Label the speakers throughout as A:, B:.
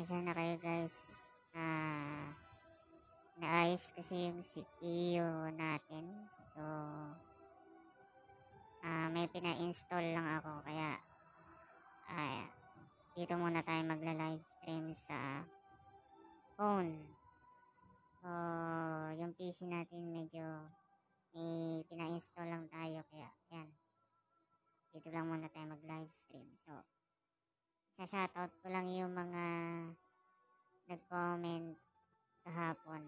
A: Pasensya na kayo guys. Ah, naayos kasi yung CPU natin. So, ah, may pina-install lang ako. Kaya, ah, dito muna tayo magla-live stream sa phone. So, yung PC natin medyo may pina-install lang tayo. Kaya, yan. Dito lang muna tayo mag-live stream. So, sa shoutout ko lang yung mga nag-comment kahapon.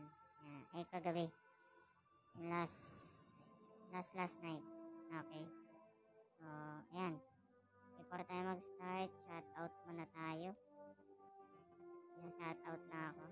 A: Yan. Ay, kagabi. Last, last, last night. Okay. So, ayan. Before tayo mag-start, shoutout muna tayo. Yung shoutout na ako.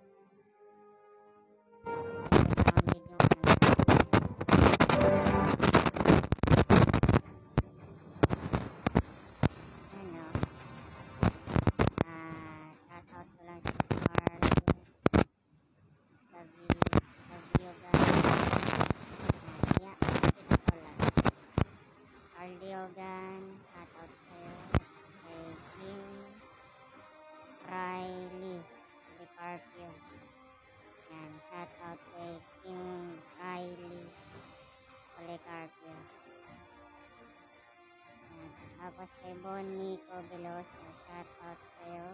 A: Tapos kay Bonico Veloso, shout out kayo.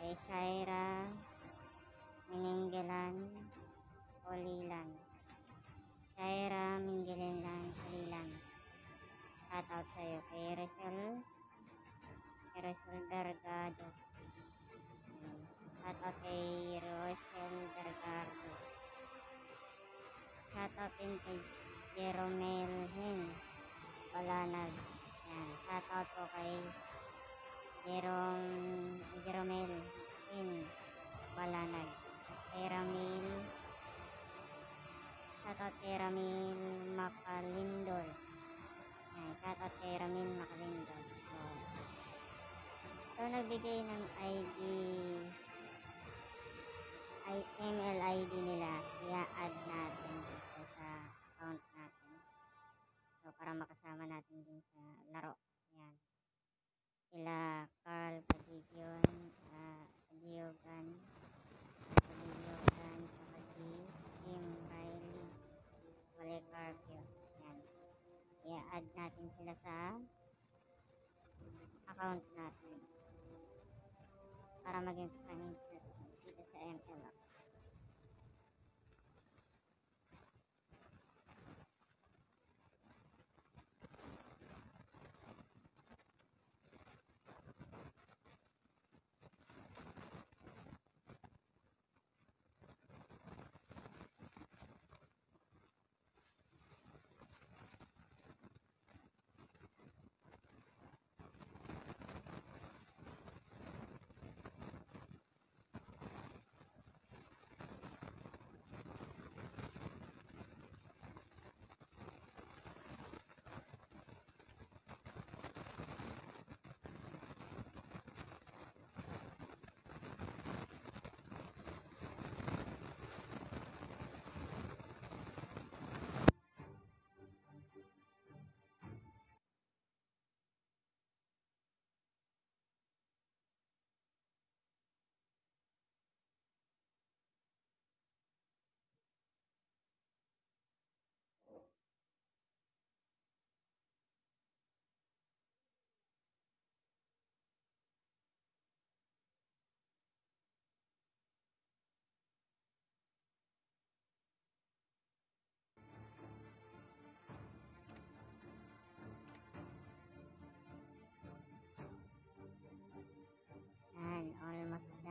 A: Kay Shaira Mininggelan Olilan. Shaira Mininggelan Olilan. Shout out sa'yo. Kay Rachel kay Rachel Vergado. Yan. Shout out kay Rachel Vergado. Shout out kay Jeromel. Balanag. Yan. Shout out po kay Jerome Jeromel in Balanag. Kay Ramil shout out kay Ramil Makalindol. Yan. Shout out kay Ramil Makalindol. So, so nagbigay ng ID ay ML ID nila. I-add natin dito sa account para makasama natin din sa laro. Yan. Sila Carl Padigyon, uh, Padiogan, Padiogan, saka si Kim Riley, Policarpio. Yan. I-add natin sila sa account natin. Para maging friends dito sa ML account.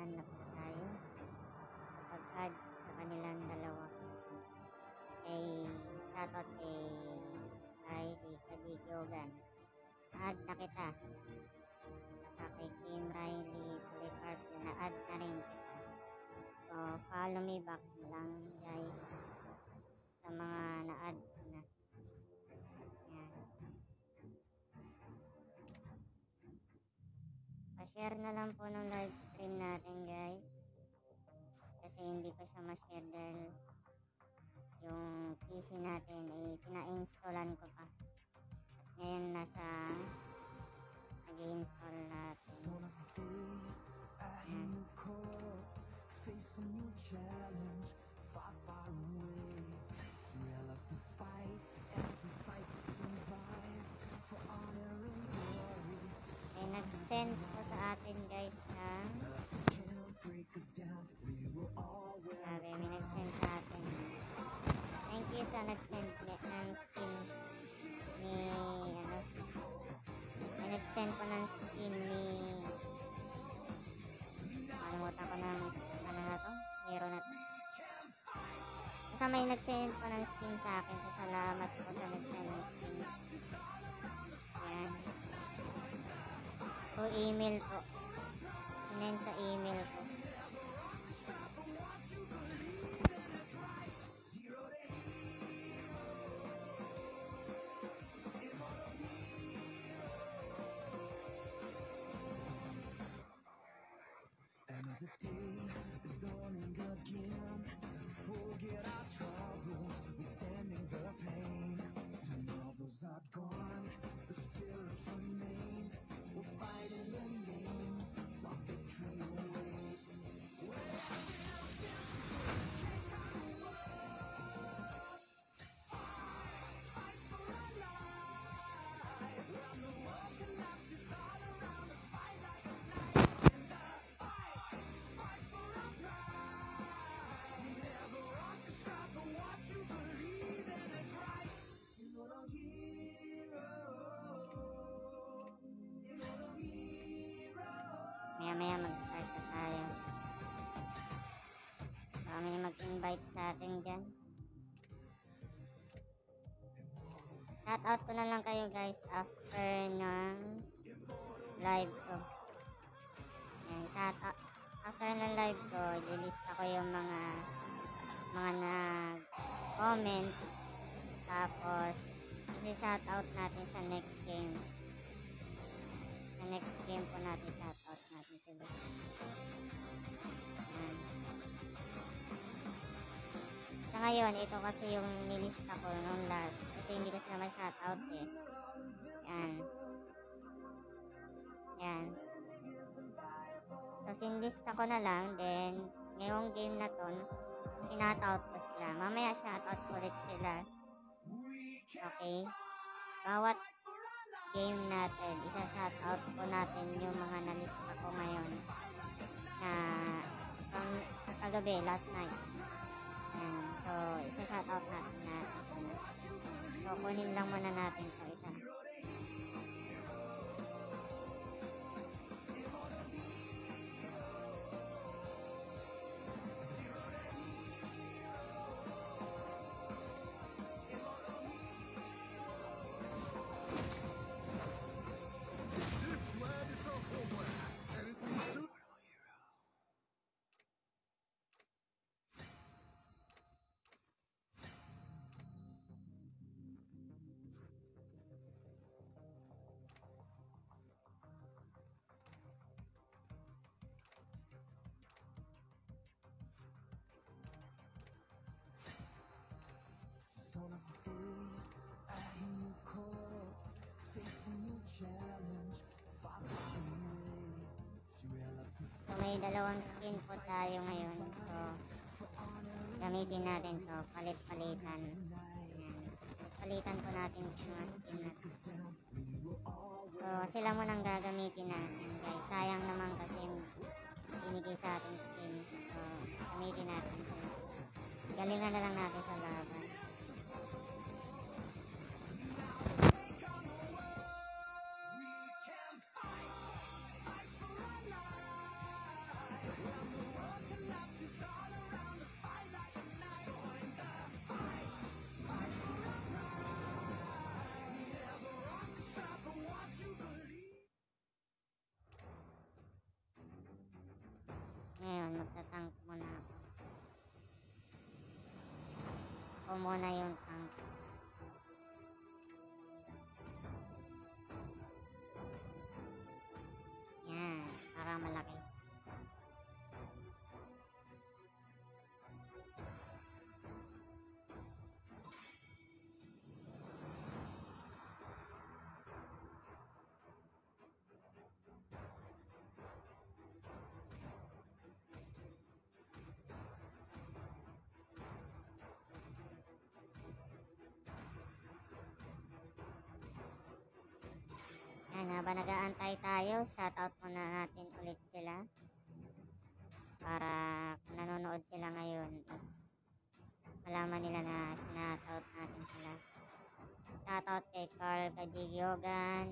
A: Almost done na po tayo. Kapag sa kanilang dalawa. Kay shoutout kay Riley Kadigyogan. Add na kita. Saka kay Kim Riley Policarpio na add na rin kita. So, follow me back lang guys. Sa mga na-add Pa-share na lang po ng live stream natin guys. Kasi hindi ko siya ma-share dahil yung PC natin ay pina-installan ko pa. At ngayon nasa nag-install natin. Yan. Face a new challenge, far, far away. Thrill of the fight as we fight to survive for honor and glory.
B: May nag-send po sa atin guys ng sabi, may nag-send sa atin. Thank you sa nag-send ng skin ni ano may nag-send po ng skin ni Nakalimutan ko ng ano na to? Hero na to. Basta may nag-send po ng skin sa akin. So, salamat po sa nag-send ng skin. Ayan. So, email po. Sinend sa email.
A: Another day is dawning again. Forget our troubles, we stand in the pain. Some are gone, the spirits remain fighting the names of victory.
B: trio. Mag-invite sa atin dyan. Shout out ko na lang kayo guys after ng live ko. Yan, shout out. After ng live ko, ililista ko yung mga mga nag-comment. Tapos, kasi shout out natin sa next game. Sa next game po natin shout out natin sila. Sa ngayon, ito kasi yung nilista ko nung last. Kasi hindi ko sila ma-shout out eh. Yan. Yan. So, sinlista ko na lang. Then, ngayong game na to, pinat-out ko sila. Mamaya shout-out ko ulit sila. Okay? Bawat game natin, isa-shoutout ko natin yung mga nalista ko ngayon na from kagabi, last night. Yan. So, isa-shoutout natin sila. So, kunin lang muna natin sa isa. So, may dalawang skin po tayo ngayon. So, gamitin natin to. Palit-palitan. Palitan po natin yung skin natin. So, sila mo nang gagamitin natin, guys. Sayang naman kasi binigay sa ating skin. So, gamitin natin. Galingan na lang natin sa laban. Muna yung Yan,
A: habang nag-aantay tayo, shoutout muna natin ulit sila. Para kung nanonood sila ngayon, tapos malaman nila na shoutout natin sila. Shoutout kay Carl Kadigyogan,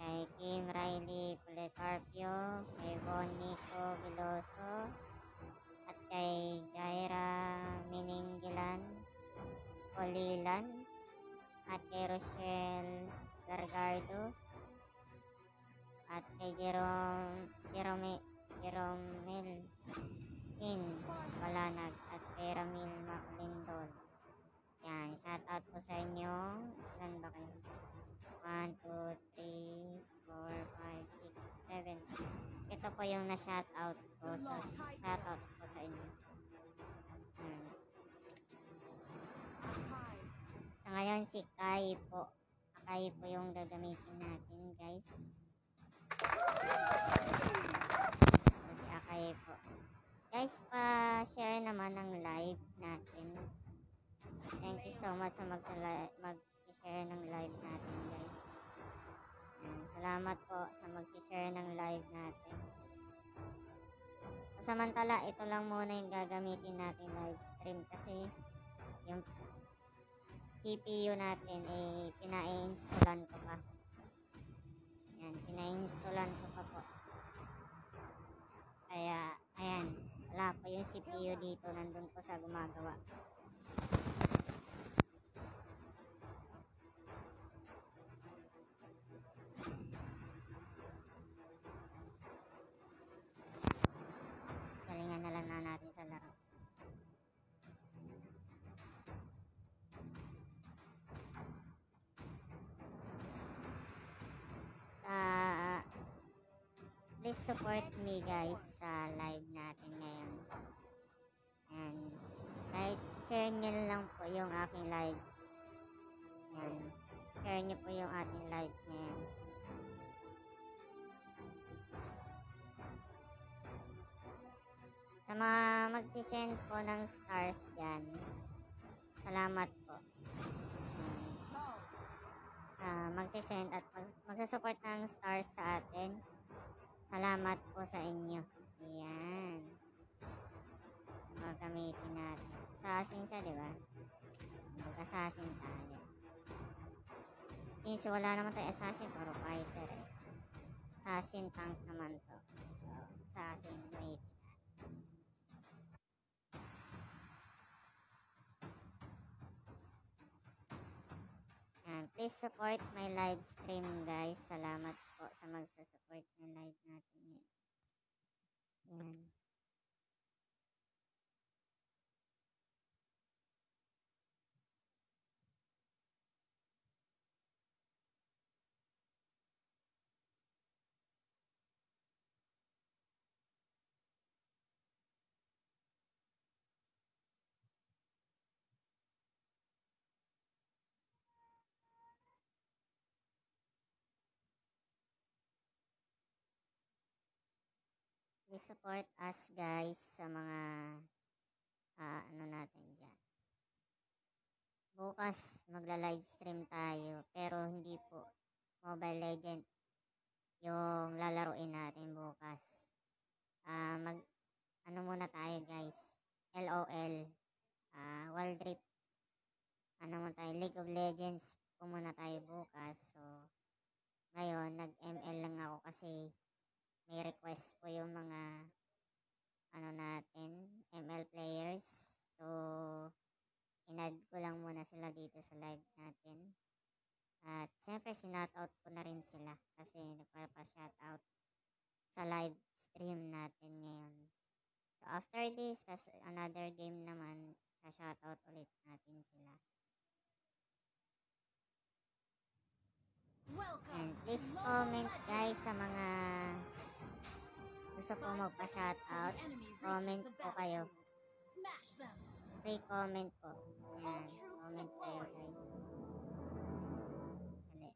A: kay Kim Riley Policarpio, kay Von Nico Veloso, at kay Jaira Miningilan, Colilan, at kay Rochelle Gargardo, at kay Jerome, Jerome, Jeromel Pin Balanag, at kay Ramil Maculindol. Yan, shout out po sa inyo. Ilan ba kayo? 1, 2, 3, 4, 5, 6, 7. Ito po yung na-shout out ko. So, shout out po sa inyo. Hmm. Sa ngayon, si Kai po. Kai po yung gagamitin natin, guys. So, si Akai po. Guys, pa-share naman ng live natin. Thank you so much sa mag-share ng live natin, guys. Salamat po sa mag-share ng live natin. Samantala, ito lang muna yung gagamitin natin live stream kasi yung CPU natin eh pina-installan ko pa. Yan, pina-installan ko pa po. Kaya, ayan, wala pa yung CPU dito, nandun po sa gumagawa. Galingan na lang na natin sa laro. Please support me guys sa live natin ngayon. And kahit share nyo lang po yung aking live. Yan. Share nyo po yung ating live ngayon. Sa mga magsisend po ng stars dyan, salamat po. Uh, magsisend at mag magsusupport ng stars sa atin. Salamat po sa inyo. Ayan. Magamitin natin. Assassin siya, di ba? Mag-assassin tayo. Since wala naman tayo assassin, pero fighter eh. Assassin tank naman to. Assassin gamitin Yan. Please support my live stream guys. Salamat po sa magsusupport ng live natin ngayon. Yan. Please support us guys sa mga ah, ano natin dyan. Bukas magla-live stream tayo pero hindi po Mobile Legend yung lalaruin natin bukas. Ah, mag ano muna tayo guys. LOL. Ah, Wild Rift. Ano muna tayo League of Legends po muna tayo bukas. So ngayon nag-ML lang ako kasi may request po yung mga ano natin, ML players. So, inad ko lang muna sila dito sa live natin. At syempre, sinoutout ko na rin sila kasi nagpapa-shoutout sa live stream natin ngayon. So, after this, tas another game naman, sa shoutout ulit natin sila. And please comment guys sa mga gusto po magpa-shoutout. Comment po kayo. Free comment po. Ayan. Comment kayo guys. Dali. Yan.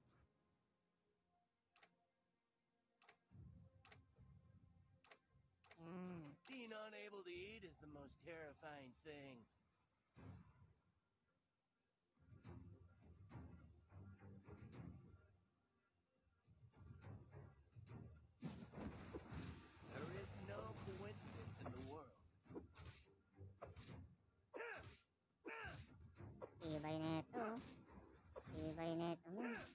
C: Being unable to eat is the most terrifying thing.
D: いねと思う。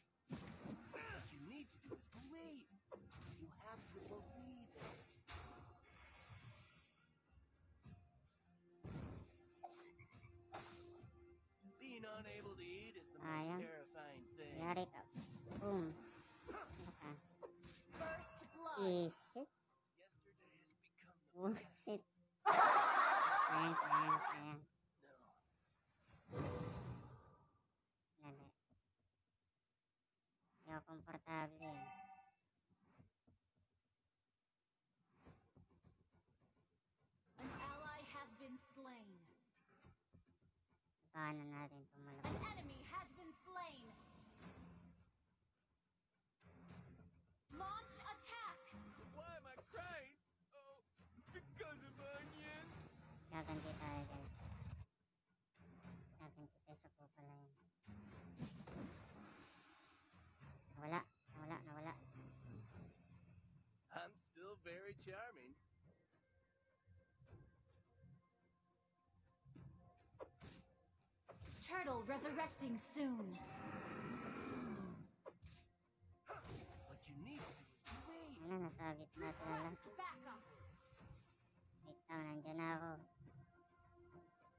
A: Paano natin
D: An
A: tumalabas?
D: enemy has been slain. Launch attack.
C: Why am I crying? Oh, because of onion.
A: Gaganti tayo guys. Gaganti tayo sa ko pala yun. Nawala, nawala, nawala.
C: I'm still very charming.
D: Turtle resurrecting soon.
C: What you need to do is wait.
A: Ano, nasa gitna sila. Wait lang, nandyan na ako.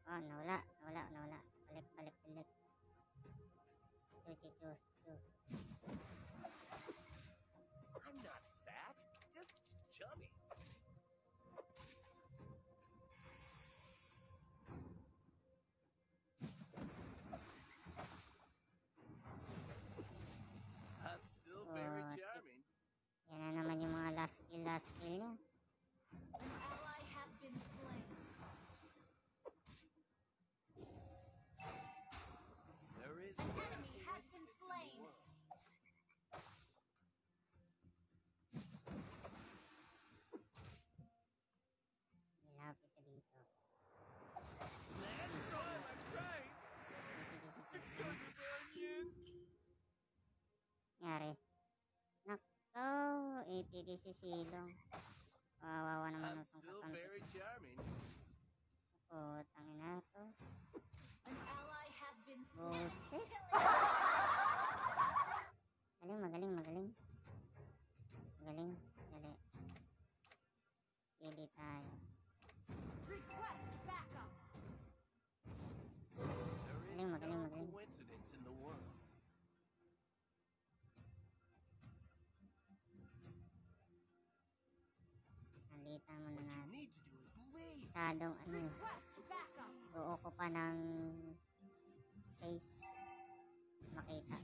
A: Oh, nawala, nawala, nawala. Balik, balik, balik. Chu, chu, chu, chu. Last skill, last skill niya.
D: An ally has been slain.
C: There is
D: An
C: no
D: enemy has been
C: coincidence in the
D: slain.
C: world.
A: Nilapit ka dito.
C: That's why am I crying?
A: Sige, sige.
C: Because of onion.
A: Nangyari. APK si Silong. Kawawa naman itong kakampi. Ako, tangin na to.
D: An ally has been slain.
A: Bullshit.
D: Killing.
A: Magaling, magaling, magaling. Magaling, dali. Pili tayo. Masyadong ano, buo ko pa ng face makita.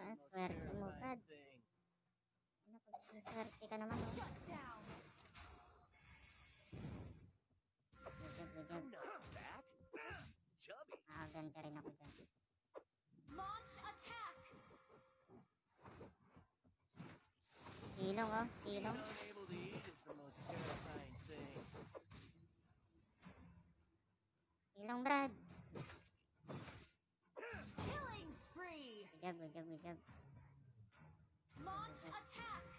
A: Ah, swerte mo, Brad. Ano, pag siniswerte ka naman, oh. Good job, good job.
C: chubby.
A: Makaganda rin ako dyan.
D: Launch attack.
A: Silong, oh.
C: Being
A: Silong.
C: unable to eat is the most terrifying thing.
A: Silong, Brad.
D: Killing spree.
A: Good job, good job, good job.
D: Launch attack.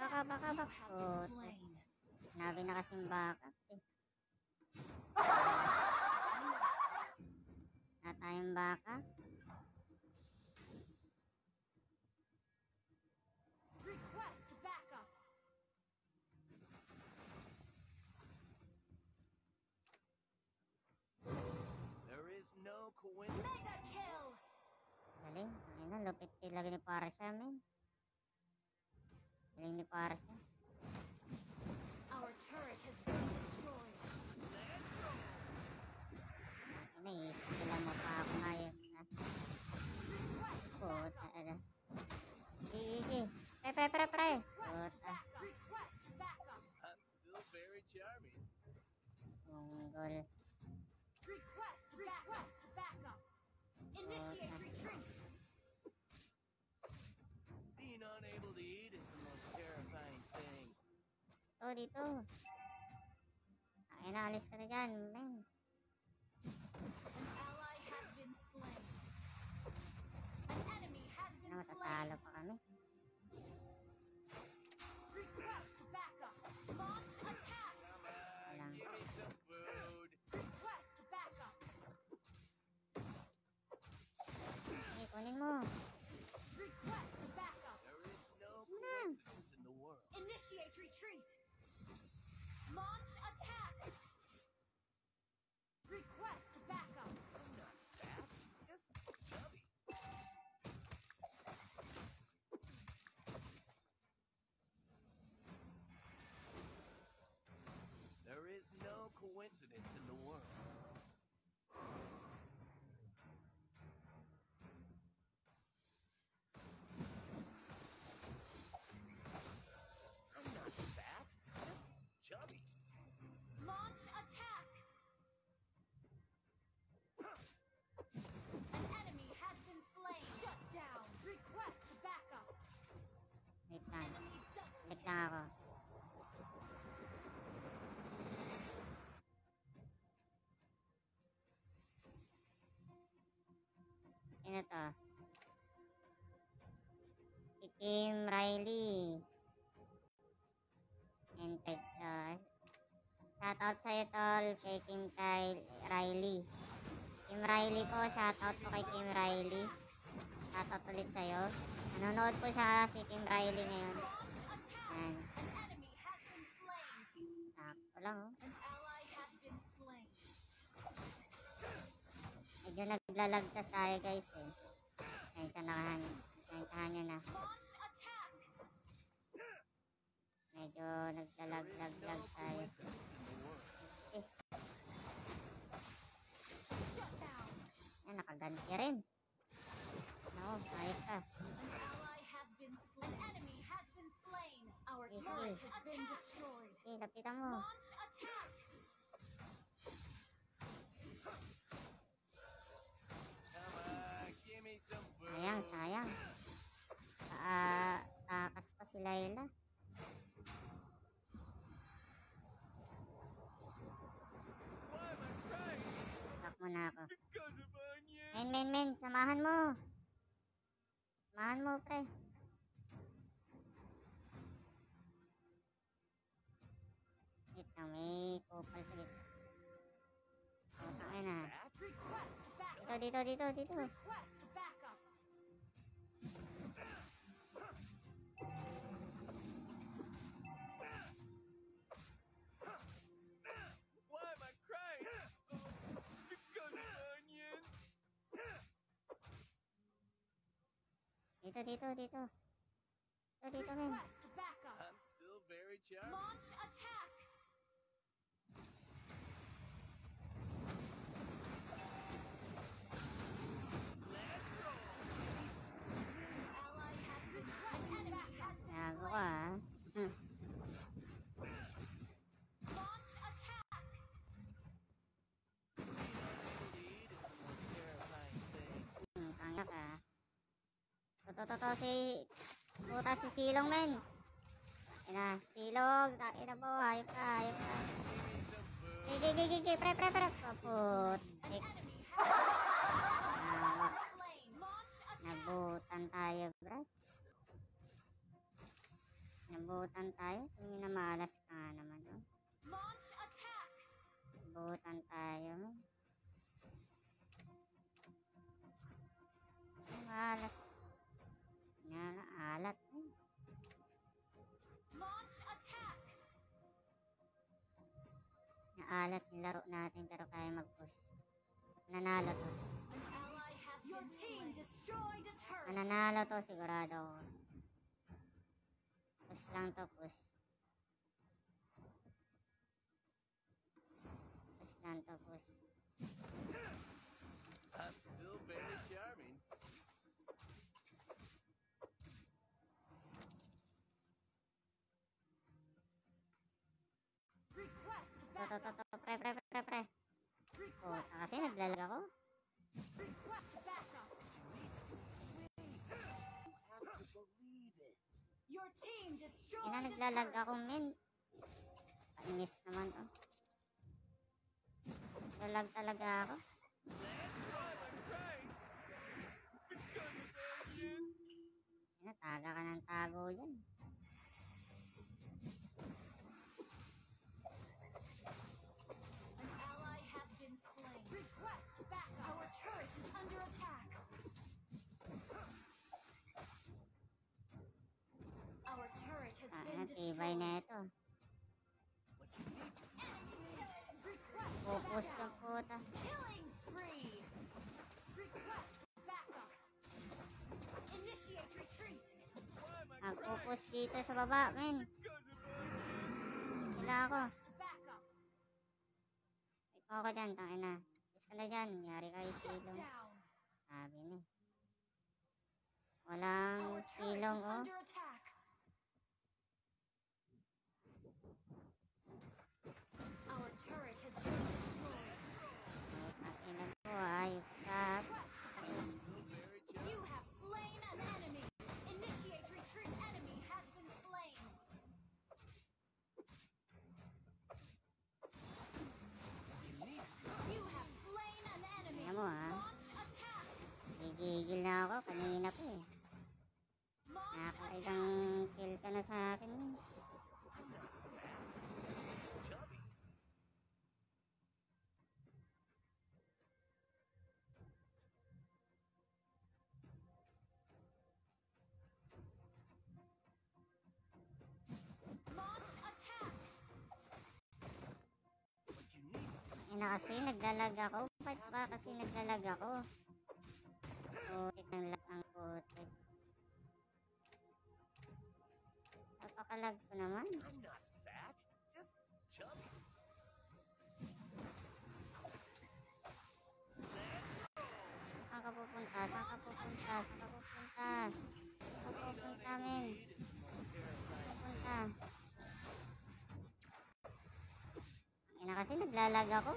A: Baka, baka, baka. Oh, sinabi na kasing eh. Na tayong backup.
D: Request backup.
C: There is no coincidence.
D: Mega kill.
A: Na, lupit talaga ni Parsha, men. Galing ni Parsha.
D: Our turret has been destroyed.
A: Na, iiskila mo pa ako ngayon.
D: Request
A: Puta, ano. Sige, sige. Pre, pre, pre, pre. Puta.
C: I'm still very charming.
A: Munggol.
D: Request request backup. Initiate retreat.
A: Dito, dito. Ay, naalis ka na dyan, men.
D: An ally has been slain. An enemy has
A: Na matatalo pa kami.
D: Request backup. Launch attack.
C: Come on,
A: Lang.
C: give me some food.
D: Request backup.
A: Hey, kunin mo.
D: Request backup.
C: There is no coincidence in the world.
D: Initiate retreat. Launch attack.
A: Lang ako. Sino to? Si Kim Riley. And uh, shoutout sa'yo, tol, kay Kim Kyle, Riley. Kim Riley po, shoutout po kay Kim Riley. Shoutout ulit sa'yo. Nanonood po siya si Kim Riley ngayon.
D: Launch attack.
A: Yan.
D: An enemy has been slain.
A: Sakto lang, oh. Medyo naglalagtas tayo, guys, eh. Kaysa nakahan. Kaysahan nyo na.
D: Launch attack.
A: Medyo
C: There is
A: naglalaglag
C: no
A: tayo. Eh, yan, nakaganti rin. No, ayos ka.
D: An ally has been slain. An enemy. Our
A: Yes,
D: turret
A: yes.
D: has been destroyed.
A: Okay, lapitan mo.
D: Launch attack.
C: Come on, give me some food.
A: Sayang, sayang. Ah, takas pa si Layla.
C: Why am I crying?
A: Lock mo na ako. Men, men, men, samahan mo. Samahan mo, pre. Wait lang, may kupal sa gitna. Oh, tangin na.
C: Fat?
D: Request backup.
A: Dito, dito, dito, dito.
D: Request backup.
C: Why am I crying? Oh, because of onions.
A: Dito, dito, dito. Dito, dito, men.
D: Request backup.
C: I'm still very charming.
D: Launch attack. Ally has been slain. Enemy has been
A: Gago ka,
D: slain.
A: ah. Hmm.
D: Launch attack.
C: Being unable to eat is the most terrifying thing.
A: Hmm, tangya ka. Toto, toto, si... Puta si Silong, men. Ayun na, Silong. Takina mo, hayop ka, hayop ka. Gigi, gigi, gigi, pre, pre, pre. Kaput.
D: Launch attack.
A: Nabutan tayo, bro. Nabutan tayo. Tingin na malas ka naman, oh. Nabutan tayo, men. Malas. Nga, alat.
D: Launch attack.
A: Naalat yung laro natin pero kaya mag-push. Nanalo to.
D: Your team destroyed a turret.
A: Mananalo to sigurado. Push lang to, push. Push lang to, push. to, to, to, pre, pre, pre, pre. Oh, kasi naglalag ako. Ina, naglalag ako, men. Painis naman, oh. Lalag talaga ako. Ina, taga ka ng tago dyan.
D: Been
A: tibay na ito. Focus yung puta.
D: Killing spree. Request backup. Initiate retreat.
A: Nag-focus dito sa baba, men. Hila ako. Ikaw ka dyan, tangina. Yes ka na dyan. Yari kayo silong. Sabi ni. Walang silong, oh.
D: under attack. Our turret has been destroyed.
A: Tangina ko, ayop ka.
D: Request You have slain an enemy. Initiate retreat. Enemy has been slain. You have slain an enemy.
A: Tingnan mo, ha.
D: Launch attack.
A: Gigigil na ako. Kanina pa eh. Nakakailang kill ka na sa akin. eh. Ina kasi naglalag ako. Ba't ba kasi naglalag ako? Putik ng lag ang putik. Napakalag ko naman.
C: I'm not fat, just chubby.
A: Saan ka pupunta? Saan ka pupunta? Saan ka pupunta? Saan ka pupunta, men? Pupunta. Ina kasi naglalag ako.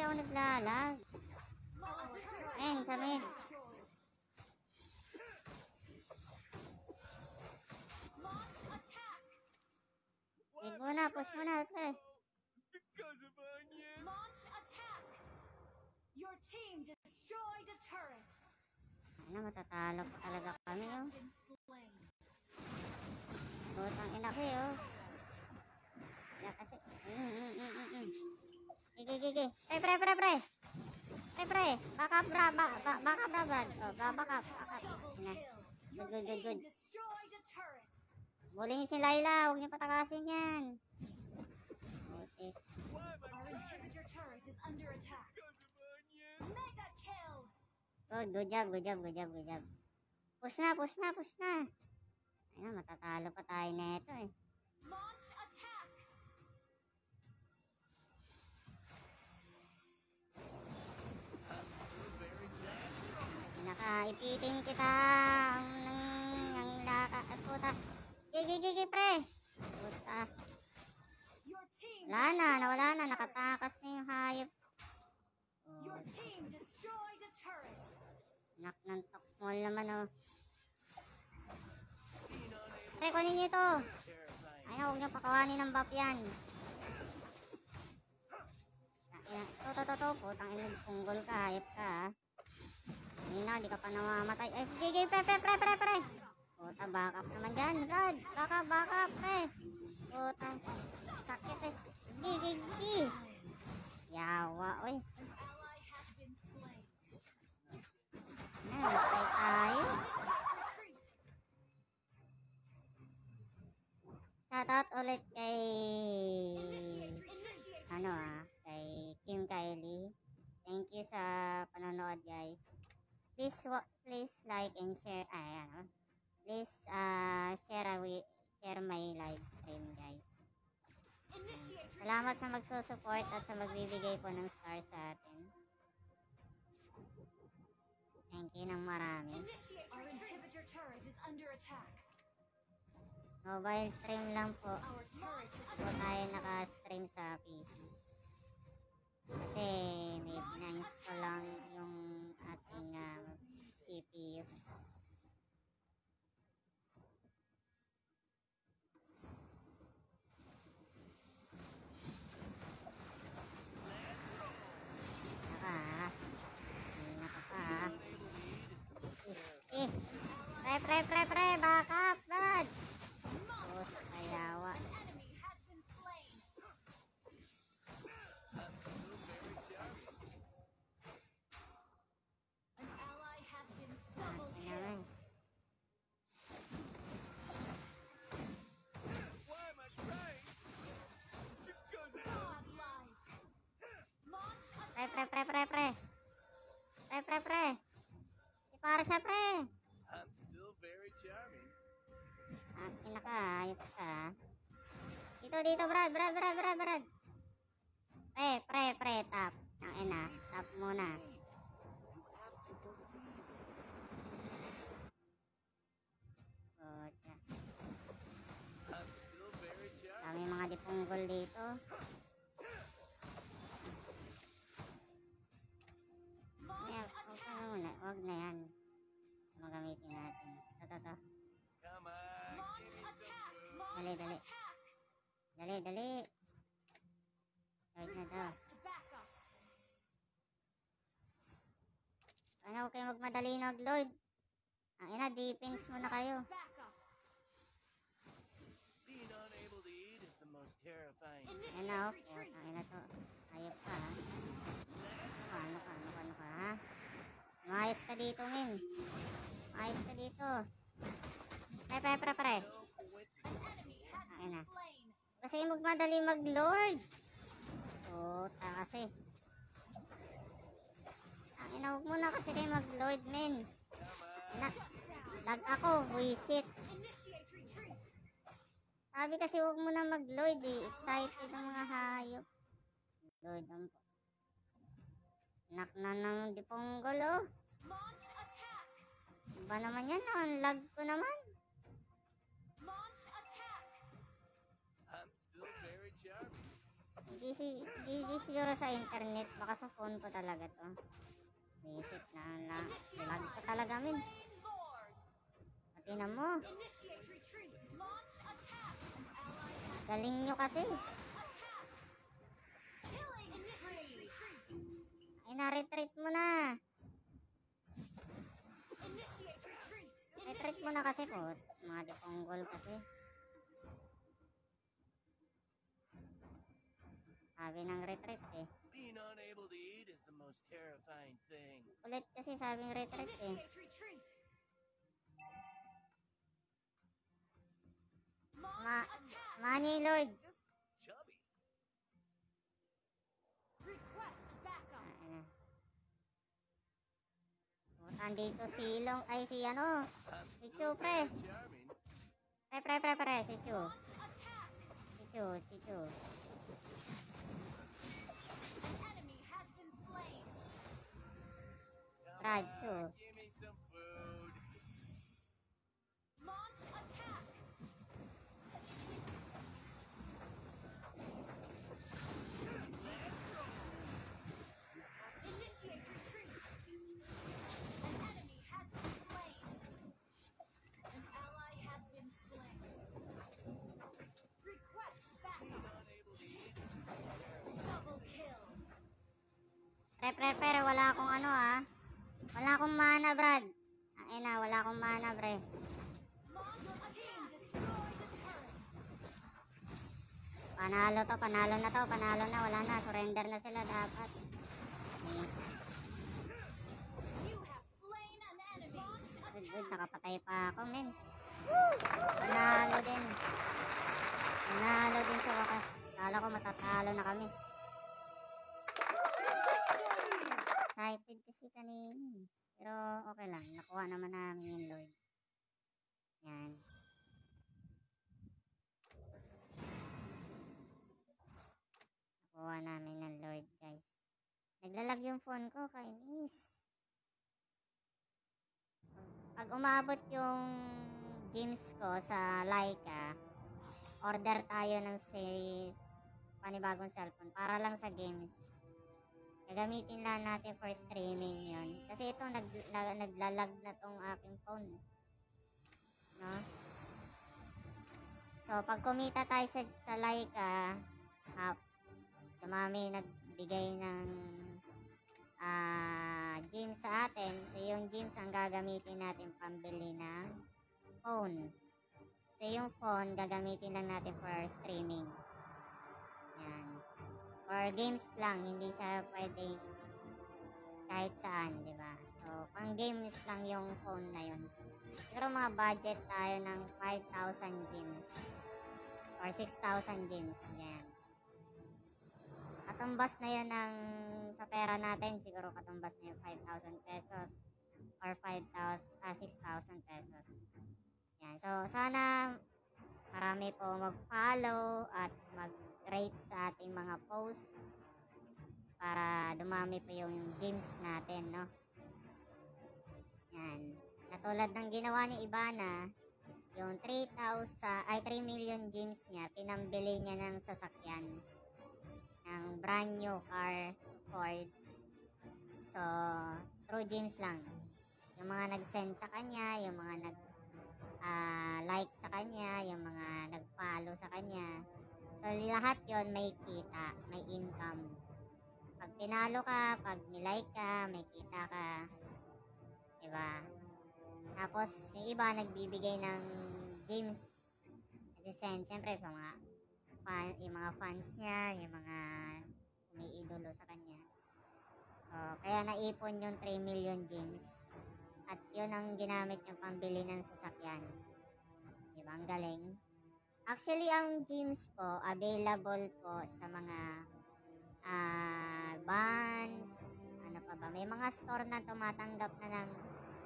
A: Kasi ako naglalag? Ayun, sa mid.
D: destroyed. Launch attack.
A: Wait muna, push muna, pre.
C: Because of onion.
D: Launch attack. Your team destroyed a turret.
A: Ano, matatalo pa talaga kami, oh. Putang ina ko, oh. Ina kasi. Mm, mm, mm, mm, mm. Gigi, gigi. Pre, pre, pre, pre. Pre, pre. Back up, bra, ba, ba, back up, bra, bra. Oh, ba, back up, back up.
D: Your
A: Good, good, good, good. niyo si Laila, huwag niyo patakasin yan. Okay.
D: Mega kill.
A: Good, good job, good job, good job, good job. Push na, push na, push na. Ayun, matatalo pa tayo na ito eh.
D: Launch attack.
A: Pinakaipitin kita ng ang laka at puta. Gigi, gigi, pre. Puta. Wala na, nawala na, nakatakas na yung hayop.
D: Your team destroyed a turret.
A: Nak ng takmol naman oh. Pre, kunin niyo ito. Ayun, huwag niyo pakawanin ng buff yan. Tangina, to, to, to, to, putang ina, punggol ka, hayop ka ha. Kanina, di ka pa namamatay. Ay, gigi, pre, pre, pre, pre, pre. Puta, back up naman dyan, Brad. Back up, back up, pre. Puta, sakit eh. Gigi, gigi. Yawa, oy.
D: An ally has been slain.
A: Ano, matay tayo. Shoutout ulit kay... Ano ah, kay Kim Kylie. Thank you sa panonood guys. Please please like and share ay ano. Please uh, share a wi- share my live stream guys. Salamat sa magsusupport at sa magbibigay po ng star sa atin. Thank you ng marami. Mobile stream lang po. Po tayo naka-stream sa PC. Kasi may pina-install lang yung ating ah, CPU. Eh, pre, pre, pre, pre, back up, Pre, pre, pre, pre, pre. Pre, pre, pre. Si para siya, pre.
C: I'm still very charming.
A: Ah, ina ka, ayos ka. Dito, dito, Brad, Brad, Brad, Brad, Brad. Pre, pre, pre, tap. Ang ina, tap muna.
C: Charming.
A: Dami mga dipunggol dito. Dali, dali. Lord na
D: backup.
A: Ano, huwag kayo magmadali nag-Lord. Ang ina, defense muna kayo. Ano,
D: Initiate
A: oh, ang ina to. Ayop ka, ha? Ano ka, ano ka, ano ka, ha? Maayos ka dito, min. Maayos ka dito. Pre, pre, pre, pre. Ang ina. Kasi magmadali mag-Lord. Puta kasi. Ang ina, huwag muna kasi kayo mag-Lord, men.
D: Down.
A: lag ako, wisit. Sabi kasi huwag mo na mag-Lord eh. Excited ang mga hayop. Lord ang po. Nak na ng diponggol oh. Iba naman yan. Ang lag ko naman. Hindi, hindi, siguro sa internet. Baka sa phone ko talaga to. Visit na
D: Initiate
A: lag ko talaga min. Pati na mo. Galing nyo kasi. Ay na-retreat mo na.
D: Retreat
A: mo na kasi po. Mga diponggol kasi. Sabi ng retreat eh.
C: Being unable to eat is the most terrifying thing.
A: Ulit kasi sabing retreat eh.
D: Retreat. Launch
A: Ma. Money Lord.
C: Chubby.
D: Request backup.
A: Ah, ano. Putan dito si Ilong. Ay si ano. Si Chu, pre. Pre pre pre pre. Si Chu. Si Chu. Si Chu.
C: Some food.
D: Launch attack. Initiate retreat. An enemy has been slain. An ally has been slain. Request backup. Double kill.
A: Pre pre. Wala akong ano ah. Wala akong mana Brad. Ang ina. Wala akong mana
D: turret.
A: Panalo to. Panalo na to. Panalo na. Wala na. Surrender na sila dapat. Good. Nakapatay pa ako, men. Panalo din. Panalo din sa wakas. Kala ko matatalo na kami. Excited kasi kanina. Pero okay lang. Nakuha naman namin yung Lord. Yan. Nakuha namin ng Lord, guys. Naglalag yung phone ko, kainis. Pag umabot yung games ko sa Laika, order tayo ng series panibagong cellphone para lang sa games. Gagamitin lang natin for streaming yon Kasi ito, nag, nag, naglalag na tong aking phone. No? So, pag kumita tayo sa, sa Laika, ah, dumami nagbigay ng ah gems sa atin. So, yung gems ang gagamitin natin pambili ng phone. So, yung phone, gagamitin lang natin for streaming. Yan. For games lang, hindi siya pwedeng kahit saan, di ba? So, pang games lang yung phone na yun. Siguro mga budget tayo ng 5,000 gems or 6,000 gems. Yan. Katumbas na yun ng sa pera natin, siguro katumbas na yung 5,000 pesos or 5,000, ah, 6,000 pesos. Yan. So, sana marami po mag-follow at mag-rate sa ating mga post para dumami po yung gems natin, no? Yan. Natulad ng ginawa ni Ibana, yung 3,000, ay 3 million gems niya, pinambili niya ng sasakyan ng brand new car Ford. So, through gems lang. Yung mga nag-send sa kanya, yung mga nag ah, like sa kanya, yung mga nag-follow sa kanya. So, lahat yon may kita, may income. Pag pinalo ka, pag nilike ka, may kita ka. Diba? Tapos, yung iba nagbibigay ng games. Nagsisend, siyempre, sa mga fan, yung mga fans niya, yung mga umiidolo sa kanya. So, kaya naipon yung 3 million gems. At yun ang ginamit yung pambili ng sasakyan. Diba? Ang galing. Actually, ang gems po, available po sa mga ah bands, ano pa ba, may mga store na tumatanggap na ng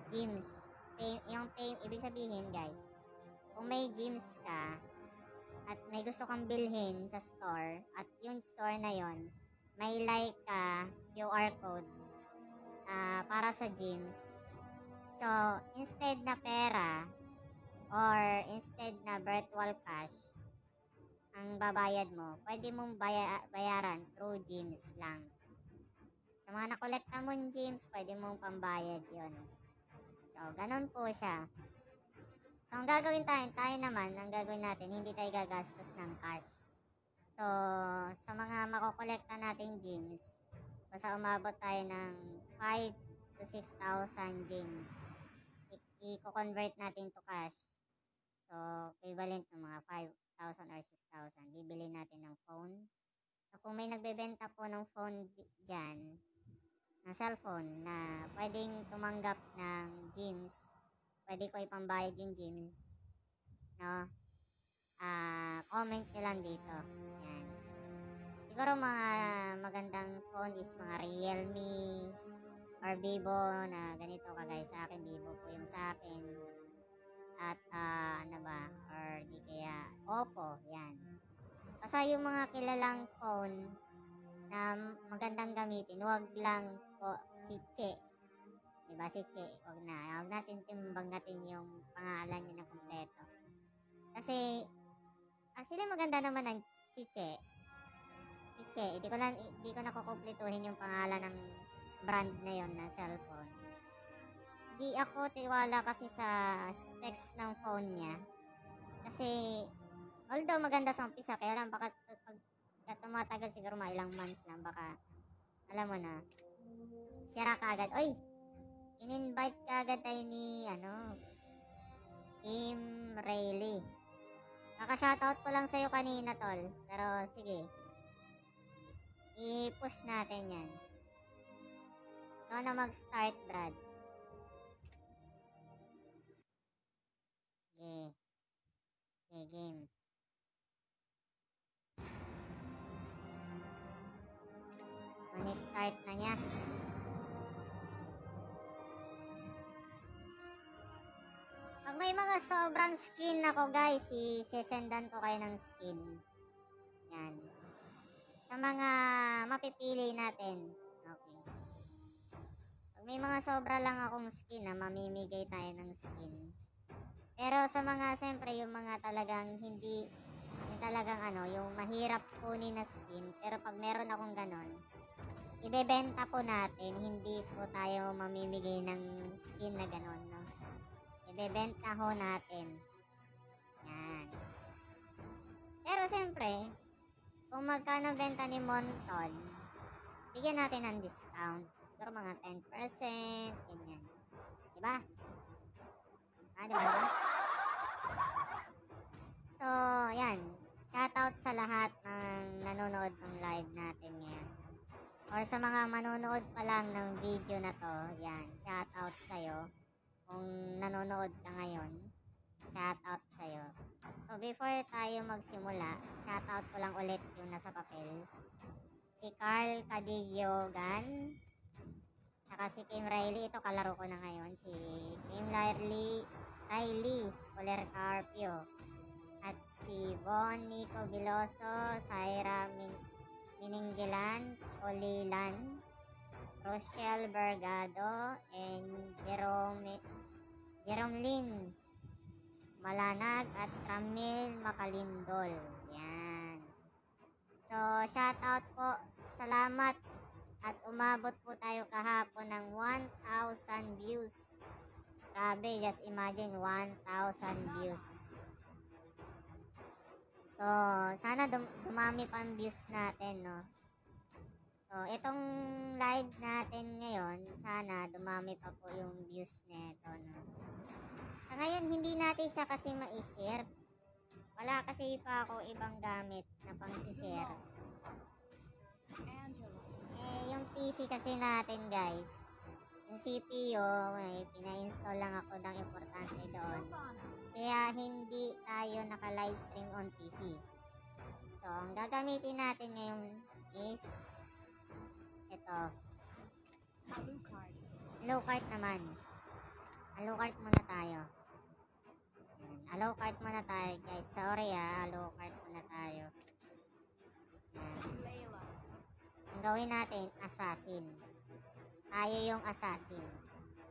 A: gyms. Pay, yung pay, ibig sabihin guys, kung may gyms ka, at may gusto kang bilhin sa store, at yung store na yon may like ka, QR code, ah para sa gyms. So, instead na pera, or instead na virtual cash, ang babayad mo, pwede mong baya, bayaran through gyms lang. Sa mga nakolekta mong gyms, pwede mong pambayad yon. So, ganun po siya. So, ang gagawin tayo, tayo naman, ang gagawin natin, hindi tayo gagastos ng cash. So, sa mga makokolekta nating gyms, basta umabot tayo ng 5 to 6,000 gyms, i- i-convert natin to cash. So, equivalent ng mga 5,000 or 6,000. Bibili natin ng phone. So, kung may nagbebenta po ng phone dyan, ng cellphone na pwedeng tumanggap ng gyms, pwede ko ipambayad yung gyms, no? Ah, comment nyo lang dito. Yan. Siguro mga magandang phone is mga Realme or Vivo na ganito kagaya sa akin. Vivo po yung sa akin. At ah, ano ba? Or di kaya Oppo. Yan. Basta yung mga kilalang phone na magandang gamitin, wag lang po si Che. Diba si Che? Wag na. Wag natin timbang natin yung pangalan niya na kompleto. Kasi, actually maganda naman ang si Che. Si Che. Hindi ko, lang, hindi ko nakukumplituhin yung pangalan ng brand na yon na cellphone. Hindi ako tiwala kasi sa specs ng phone niya. Kasi, although maganda sa umpisa, kaya lang baka pag at tumatagal siguro mga ilang months lang, baka, alam mo na, sira ka agad. Oy, in-invite ka agad tayo ni, ano, Team Rayleigh. Kaka-shoutout ko lang sa'yo kanina, tol. Pero, sige. I-push natin yan. Ikaw na mag-start, Brad. Sige. Sige, game. start na niya. Pag may mga sobrang skin ako guys, i-sendan ko kayo ng skin. Yan. Sa mga mapipili natin. Okay. Pag may mga sobra lang akong skin na mamimigay tayo ng skin. Pero sa mga, siyempre, yung mga talagang hindi, yung talagang ano, yung mahirap kunin na skin. Pero pag meron akong ganon, ibebenta po natin, hindi po tayo mamimigay ng skin na ganon, no? Ibebenta ho natin. Yan. Pero siyempre, kung magkano benta ni Monton, bigyan natin ng discount. Siguro mga 10%, ganyan. Diba? Ah, diba? So, yan. Shoutout sa lahat ng nanonood ng live natin ngayon. Or sa mga manonood pa lang ng video na to, yan. Shoutout sa'yo. Kung nanonood ka ngayon, shoutout sa'yo. So, before tayo magsimula, shoutout ko lang ulit yung nasa papel. Si Carl Cadigiogan, saka si Kim Riley, ito kalaro ko na ngayon. Si Kim Riley, Riley Polercarpio, at si Von Nico Viloso, Syra Min Mininggilan, Olilan, Rochelle Bergado, and Jerome Jerome Lin Malanag at Ramil Makalindol. Yan. So, shout out po. Salamat at umabot po tayo kahapon ng 1,000 views. Grabe, just imagine 1,000 views. So, sana dum- dumami pa ang views natin, no? So, itong live natin ngayon, sana dumami pa po yung views nito, no? Sa ngayon, hindi natin siya kasi ma-share. Wala kasi pa ako ibang gamit na pang-share. Eh, yung PC kasi natin, guys, yung CPU, may pina-install lang ako ng importante doon. Kaya hindi tayo naka-livestream on PC. So, ang gagamitin natin ngayon is ito.
D: Alucard.
A: Alucard naman. Alucard muna tayo. Alucard muna tayo, guys. Sorry ah, Alucard muna tayo. Ayan. Gawin natin, assassin. Tayo yung assassin.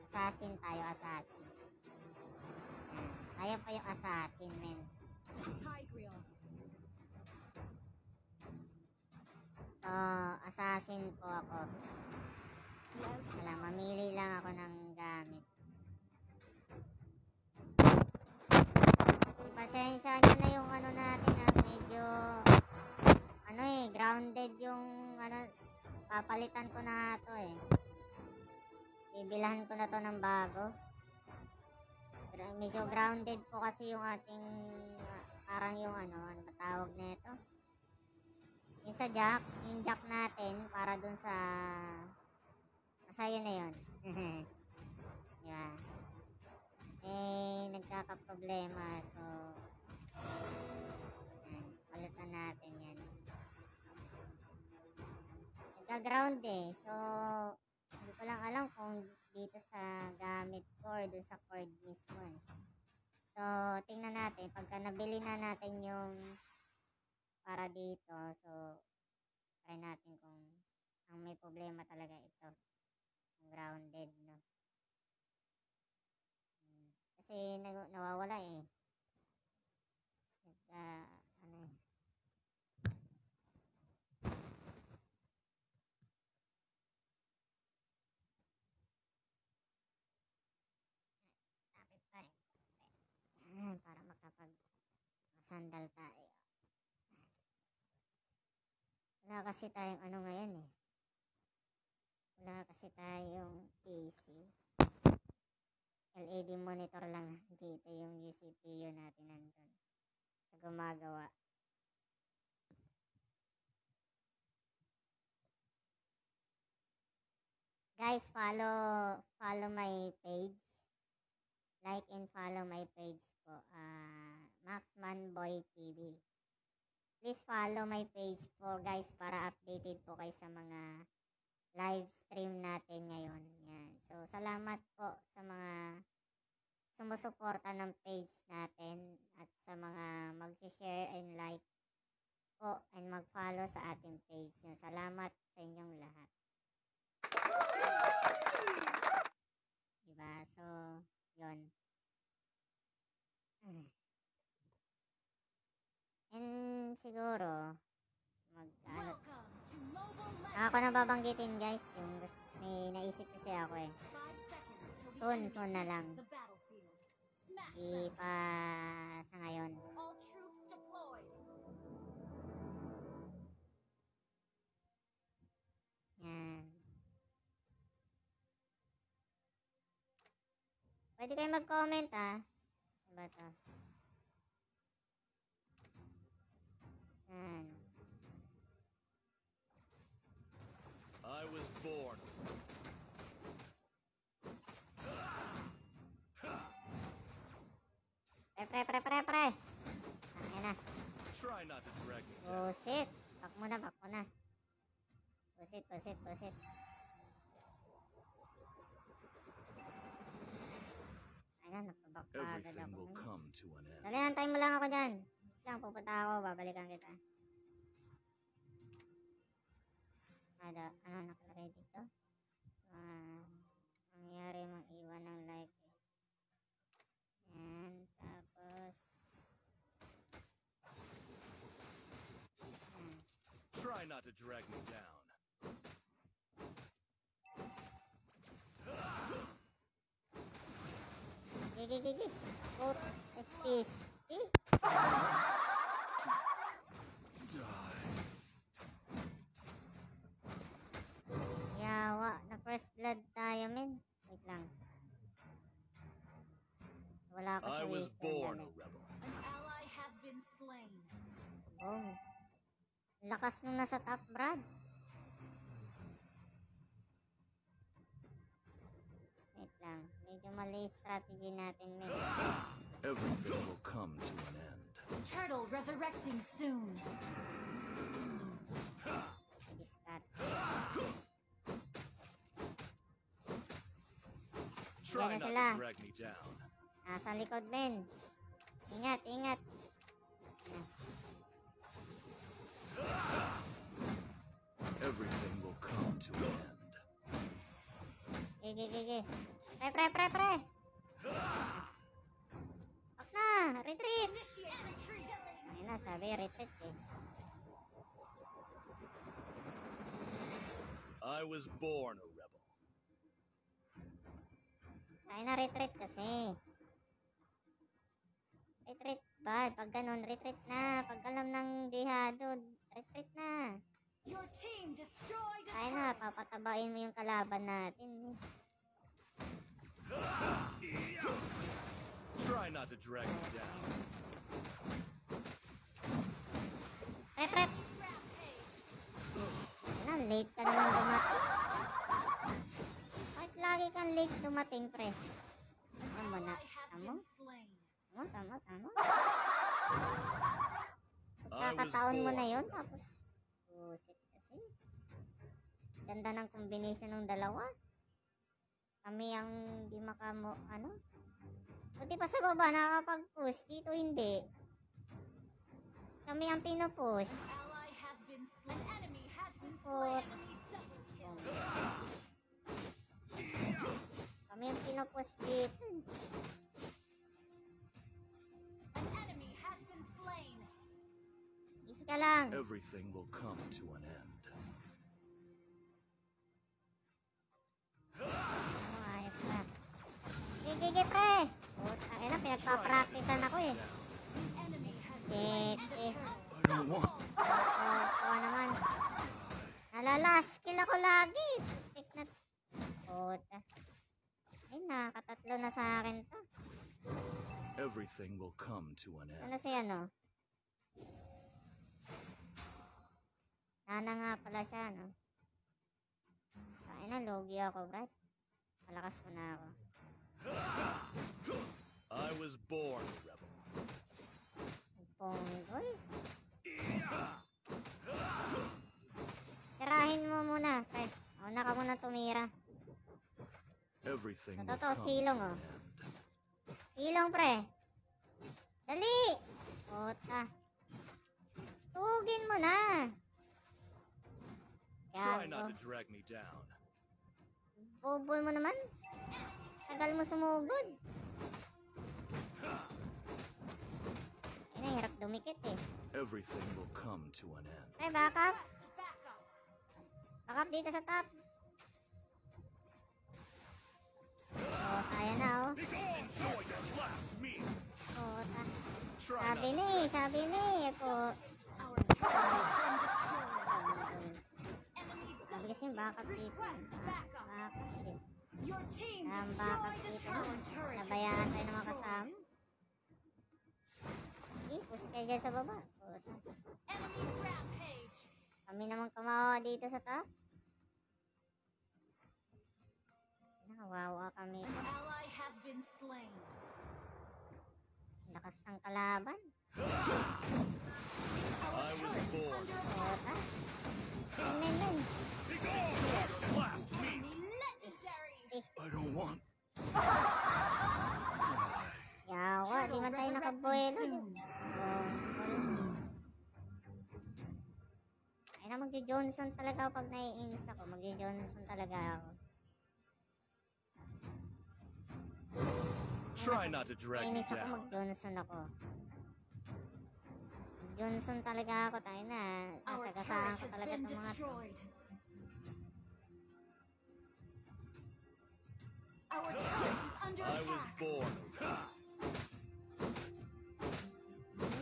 A: Assassin tayo, assassin. Tayo pa yung assassin, men. So, assassin po ako. Wala, mamili lang ako ng gamit. Pasensya nyo na yung ano natin ha, medyo ano eh, grounded yung ano, papalitan ko na to eh. Bibilahan ko na to ng bago. Pero medyo grounded po kasi yung ating parang yung ano, ano ba tawag na ito? Yung sa jack, yung jack natin para dun sa Basta yun na yun. yeah. Eh, nagkaka-problema. So, yan. Palitan natin yan. Nagka-ground eh. So, hindi ko lang alam kung dito sa gamit ko or sa cord mismo eh. So, tingnan natin. Pagka nabili na natin yung para dito, so, try natin kung ang may problema talaga ito grounded, no? Hmm. Kasi nawawala eh. Nagka, ano eh. Tapit tayo. Yan, para makapag sandal tayo. Wala kasi tayong ano ngayon eh. Wala kasi tayong PC. LED monitor lang dito yung CPU natin nandun. Sa gumagawa. Guys, follow follow my page. Like and follow my page po. Uh, Maxman Boy TV. Please follow my page po guys para updated po kayo sa mga live stream natin ngayon. Yan. So, salamat po sa mga sumusuporta ng page natin at sa mga mag-share and like po and mag-follow sa ating page nyo. Salamat sa inyong lahat. Diba? So, yon Mm. And siguro, mag, ano, Ako na babanggitin guys, yung gusto, may naisip kasi ako eh. Soon, soon na lang.
D: reaches the battlefield. Smash
A: Di
D: them.
A: pa sa ngayon. Yan. Pwede kayo mag-comment ah. Ano ba to? Yan.
C: I was born.
A: Pre, pre, pre, pre, pre. Ayan na.
C: Try not to drag me.
A: Pusit. Back mo na, back mo na. Pusit, pusit, pusit. Ayan, napabak pa agad
B: Everything
A: ako.
B: will come to an end.
A: Dali, antayin mo lang ako dyan. Lang, pupunta ako, babalikan kita. Ada, ano nakalagay dito? Ah, mangyari mang iwan ng like. eh. Yan, tapos... Yan.
C: Try not to drag me down.
A: Gigi, gigi. Put FPS. Eh, yawa. Na first blood tayo, men. Wait lang. Wala ako
C: I
A: sa
C: was
A: waste
C: born a rebel.
D: An ally has been slain.
A: Boom. Lakas nung nasa top, Brad. Wait lang. Medyo mali strategy natin, men.
B: Everything will come to an end.
D: Turtle resurrecting soon.
A: Discard.
C: Try not
A: sila.
C: to drag me down.
A: Nasa likod, men. Ingat, ingat.
B: Everything will come to an end.
A: Gigi, gigi. Pre, pre, pre, pre. Wag na. Retreat. Ayun na, sabi retreat eh.
C: I was born a rebel.
A: Ayun na, retreat kasi. Retreat ba? Pag ganun, retreat na. Pag alam ng jihado, retreat na.
D: Your team destroyed a
A: Ayun na, papatabain mo yung kalaban natin. Eh.
C: Try not to drag me down.
A: Pre, pre.
D: Rampage.
A: Ayun na, late ka naman dumating. Bakit lagi kang late dumating, pre?
D: An
A: Ano mo na?
D: ally has
A: Tama?
D: been slain.
A: Tama, tama, tama.
C: I was
A: Kakataon mo na
C: born a
A: yun,
C: rebel.
A: tapos busit kasi. Ganda ng combination ng dalawa. Kami ang di makamo, ano? Buti pa sa baba nakakapag-push, dito hindi. Kami ang pinupush.
D: Kill.
A: Kami ang pinupush dito.
D: An
A: lang.
B: Everything will come to an end.
A: Oh, ayos na. Gigi, pre! Puta, ina, pinagpa-practicean ako eh. Shit, eh. Oo, oo naman. Nalalas, kill ako lagi. Tik na. Puta. Ay, nakatatlo na sa akin to.
B: Everything will come to an
A: Ano
B: end.
A: si ano? Nana nga pala siya, no? Ay na, logi ako, Brad. Malakas mo na ako.
C: I was born rebel.
A: Ponggol. Tirahin mo muna, pre. Una ka muna tumira.
B: Everything will
A: Totoo, silong, oh.
B: end.
A: Ilong, pre. Dali! Puta. Tugin mo na.
C: Try not to drag me down.
A: Boboy mo naman. Tagal mo sumugod. Ay, hirap dumikit eh.
B: Everything will come to an end.
A: Backup.
D: Request backup.
A: Pakap dito sa top. Oh, kaya na oh. Oh, ta- sabi
C: not
A: ni, sabi ni. Po.
D: Our turret has been destroyed.
A: Sabi kasi backup dito.
D: Backup.
A: Dito. Ang backup dito.
D: has
A: Nabayaan tayo ng mga kasama. Sige, push kayo dyan sa baba. Puta. Kami naman kumawa dito sa top. Nakawawa kami.
D: An ally has been slain.
A: Lakas ng kalaban.
C: I was born.
A: Puta. Men, men,
C: I don't want.
A: yawa. Di man tayo nakabuelo.
D: soon.
A: Oh, Ay na, magjo-Johnson talaga ako pag nai-inis ako. Magjo-Johnson talaga ako.
C: Try not to drag me
A: ako,
C: down.
A: mag-Johnson ako. Johnson talaga ako, tayo na.
D: Our
A: Nasagasaan
D: turret
A: ko
D: has
A: talaga
D: been
A: itong mga
D: Our is under
C: I was
D: attack.
C: born.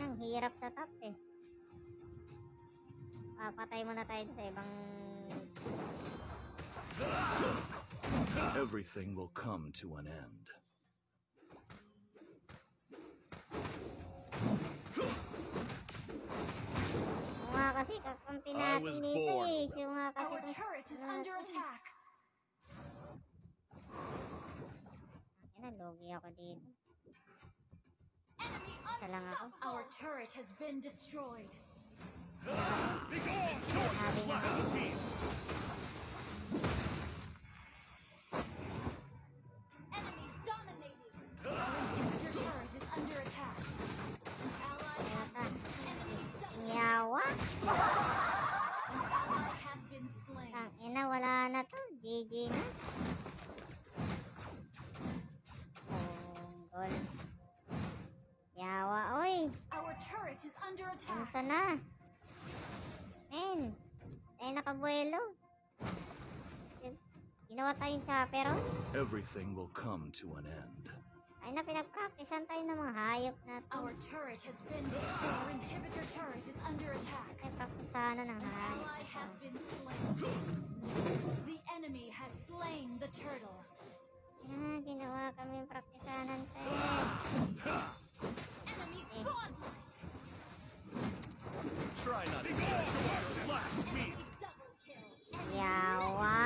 A: Ang hirap sa top eh. Papatay muna tayo sa ibang...
C: Everything will come to an end.
A: Yung nga kasi, kakampi natin dito eh. Yung nga kasi...
D: Our turret is
A: ano
D: under
A: natin.
D: attack.
A: Na, logi ako dito. Isa lang ako.
D: Our turret has been destroyed.
A: Sabi nga kasi,
D: Enemy dominated. Our inhibitor turret is under attack. An ally has
A: Yata.
D: enemy stuck.
A: Yawa.
D: An ally has been slain.
A: Ang ina, wala na to. GG na. Yawa, oy.
D: Our turret is under attack.
A: Kamusta na? Men, tayo nakabuelo. Ginawa tayong chopper, oh.
C: Everything will come to an end.
A: Ay na, pinag-practicean tayo ng mga hayop na to.
D: Our turret has been destroyed. Our inhibitor turret is under attack.
A: Ay, practicean ng
D: An
A: hayop.
D: ally has been slain. The enemy has slain the turtle.
A: Ah, ginawa kami yung practiceanan tayo.
D: Enemy godlike.
C: Try not to enjoy your last meal.
A: Yawa.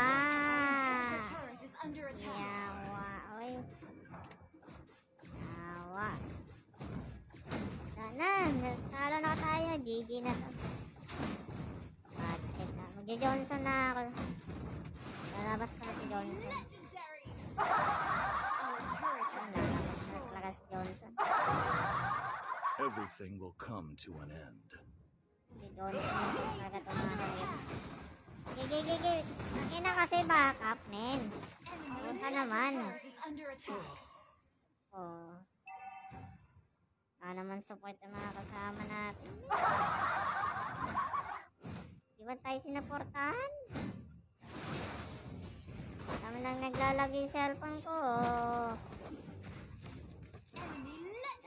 A: Yawa, oy. Yawa. Sana, talo na tayo. GG na to. Patik na. Ako. Lalabas na si Johnson.
D: Legendary.
C: Everything will come to an end.
A: Si Johnson talaga tumahan. Gigi, gigi. Ang ina kasi backup, men.
D: Enemy
A: Punta naman. Oh. Wala naman support sa mga kasama natin. Di ba tayo sinaportahan? Kami lang naglalagay yung cellphone ko. oh.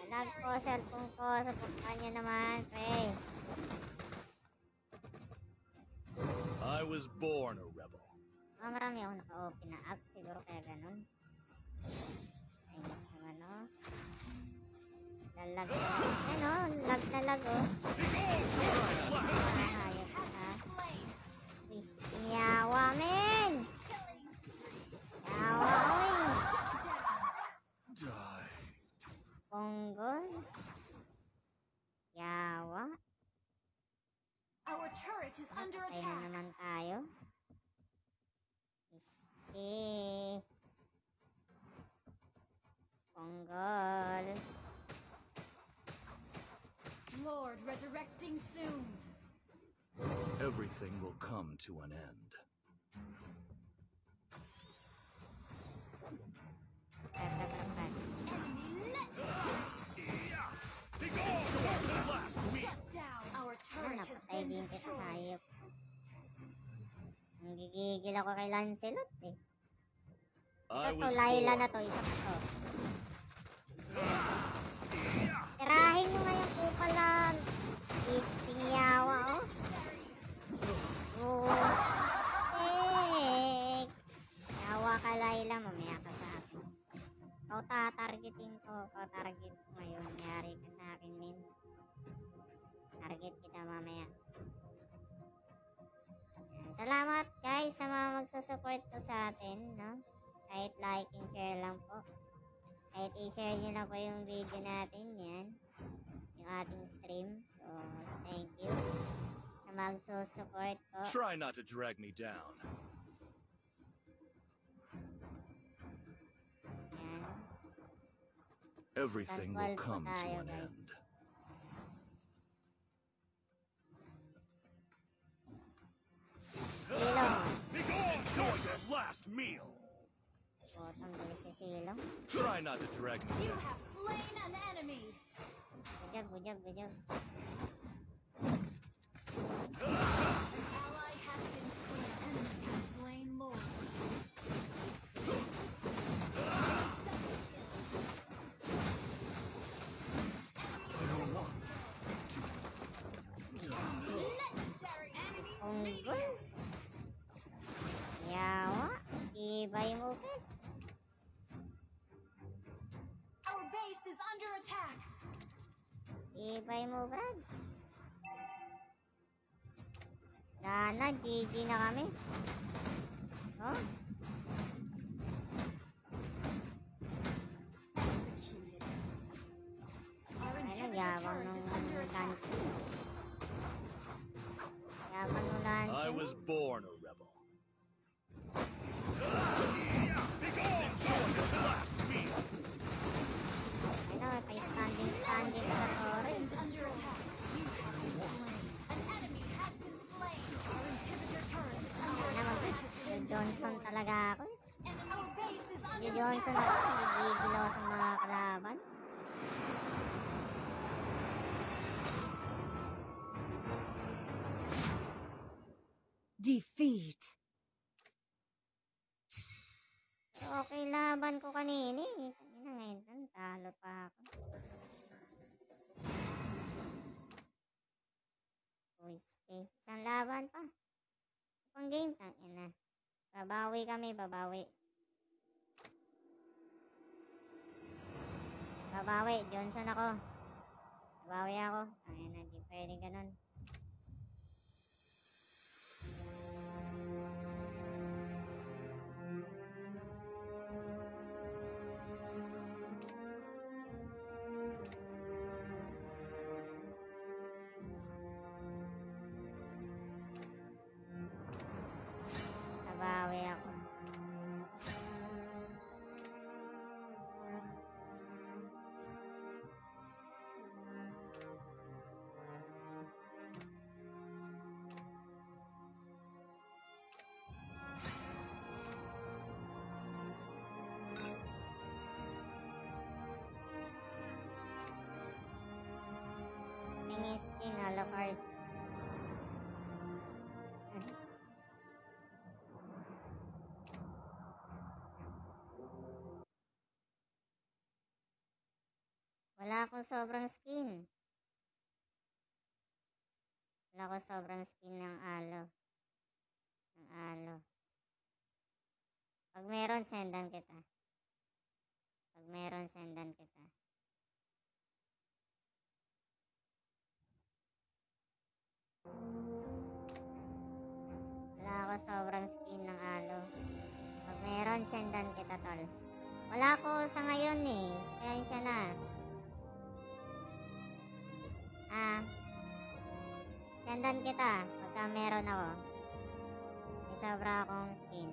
A: Nalag ko cellphone ko. Supportahan nyo naman, pre.
C: I was born a rebel.
A: Mga marami akong naka-open na app. Siguro kaya ganun. Ayun yung ano. Lalag ko. Ano, lag na lag oh. Hayop na.
D: Slain.
A: Please, yawa, men!
D: Killing.
A: Yawa, Ponggol. Yawa.
D: Our turret is under
A: Patay na
D: attack.
A: naman tayo. Iske. Ponggol.
D: Lord resurrecting soon.
C: Everything will come to an end.
D: Our turret has been destroyed.
A: hayop. Ang Gigigil ako kay Lancelot eh. Ito,
C: born
A: na to. Isa pa to. Tirahin nyo ngayon po pala. Isting yawa, oh. Oo. Eh. Yawa ka, Layla. Mamaya ka sa. Ikaw tatargetin ko. Ikaw target ko ngayon. Mayari ka sa akin, min. Target kita mamaya. Yan. Salamat guys sa mga magsusupport ko sa atin, no? Kahit like and share lang po. Kahit i-share nyo na po yung video natin, yan. Yung ating stream. So, thank you sa magsusupport ko.
C: Try not to drag me down. Everything will
A: Tanggol po
C: come to
A: tayo,
C: an
A: guys.
C: end.
A: Silong.
C: Enjoy your last meal.
A: Bottom doon si Silong.
C: Try not to drag me
D: You have slain an enemy.
A: Bujag, bujag, bujag.
D: An ally has been slain. Enemy has slain more. Legendary enemy
A: Unggol. Yawa. Ibay mo, Fred.
D: Our base is under attack.
A: Ibay mo, Brad. Dana, GG na kami. Oh,
D: Executed. Our
A: ayun,
D: inhibitor
A: yabang
D: turret
A: nung
D: is under attack.
A: Lancer. Yabang nung
C: I
A: Lancer.
C: was born a rebel. Enjoy
A: Johnson talaga ako. Si Johnson ako, gigigil ako sa mga kalaban.
E: Defeat.
A: Okay, laban ko kanini. Ina ngayon, talo pa ako. Tuesday. Isang laban pa. Pang game, tang ina. Babawi kami, babawi. Babawi, Johnson ako. Babawi ako. Tang ina, di pwede ganun. Wala akong sobrang skin. Wala akong sobrang skin ng alo. Ng alo. Pag meron, sendan kita. Pag meron, sendan kita. Wala ako sobrang skin ng alo. Pag meron, sendan kita, tol. Wala ko sa ngayon eh. Kaya siya na. Ah. Sendan kita pagka meron ako. May sobra akong skin.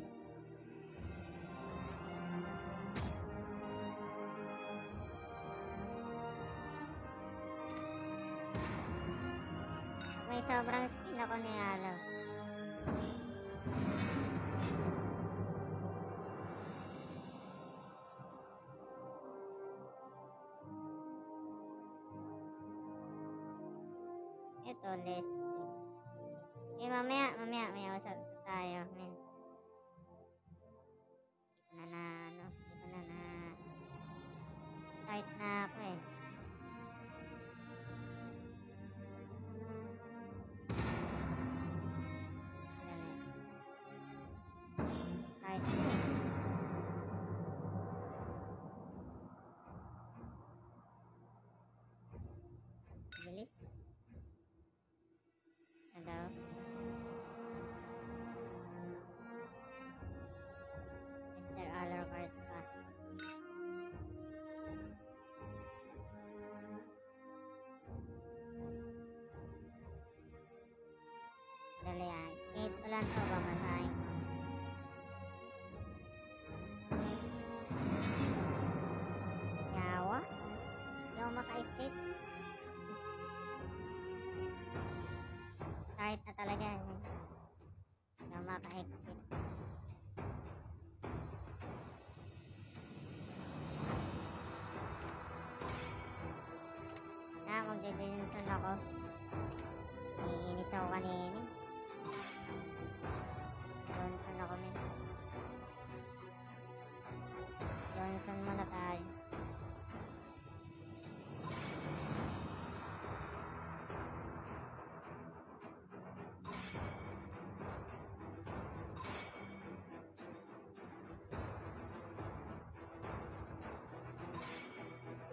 A: May sobrang skin ako ni Alo. Leslie. Eh, mamaya, mamaya, may usap tayo, men. Escape ko lang to. Bamasahin ko. Yawa? Hindi ako maka-escape. Start na talaga. eh. Hindi ako maka-exit. Ah, magja-Johnson ako. Iinis ako kanina. Johnson muna tayo.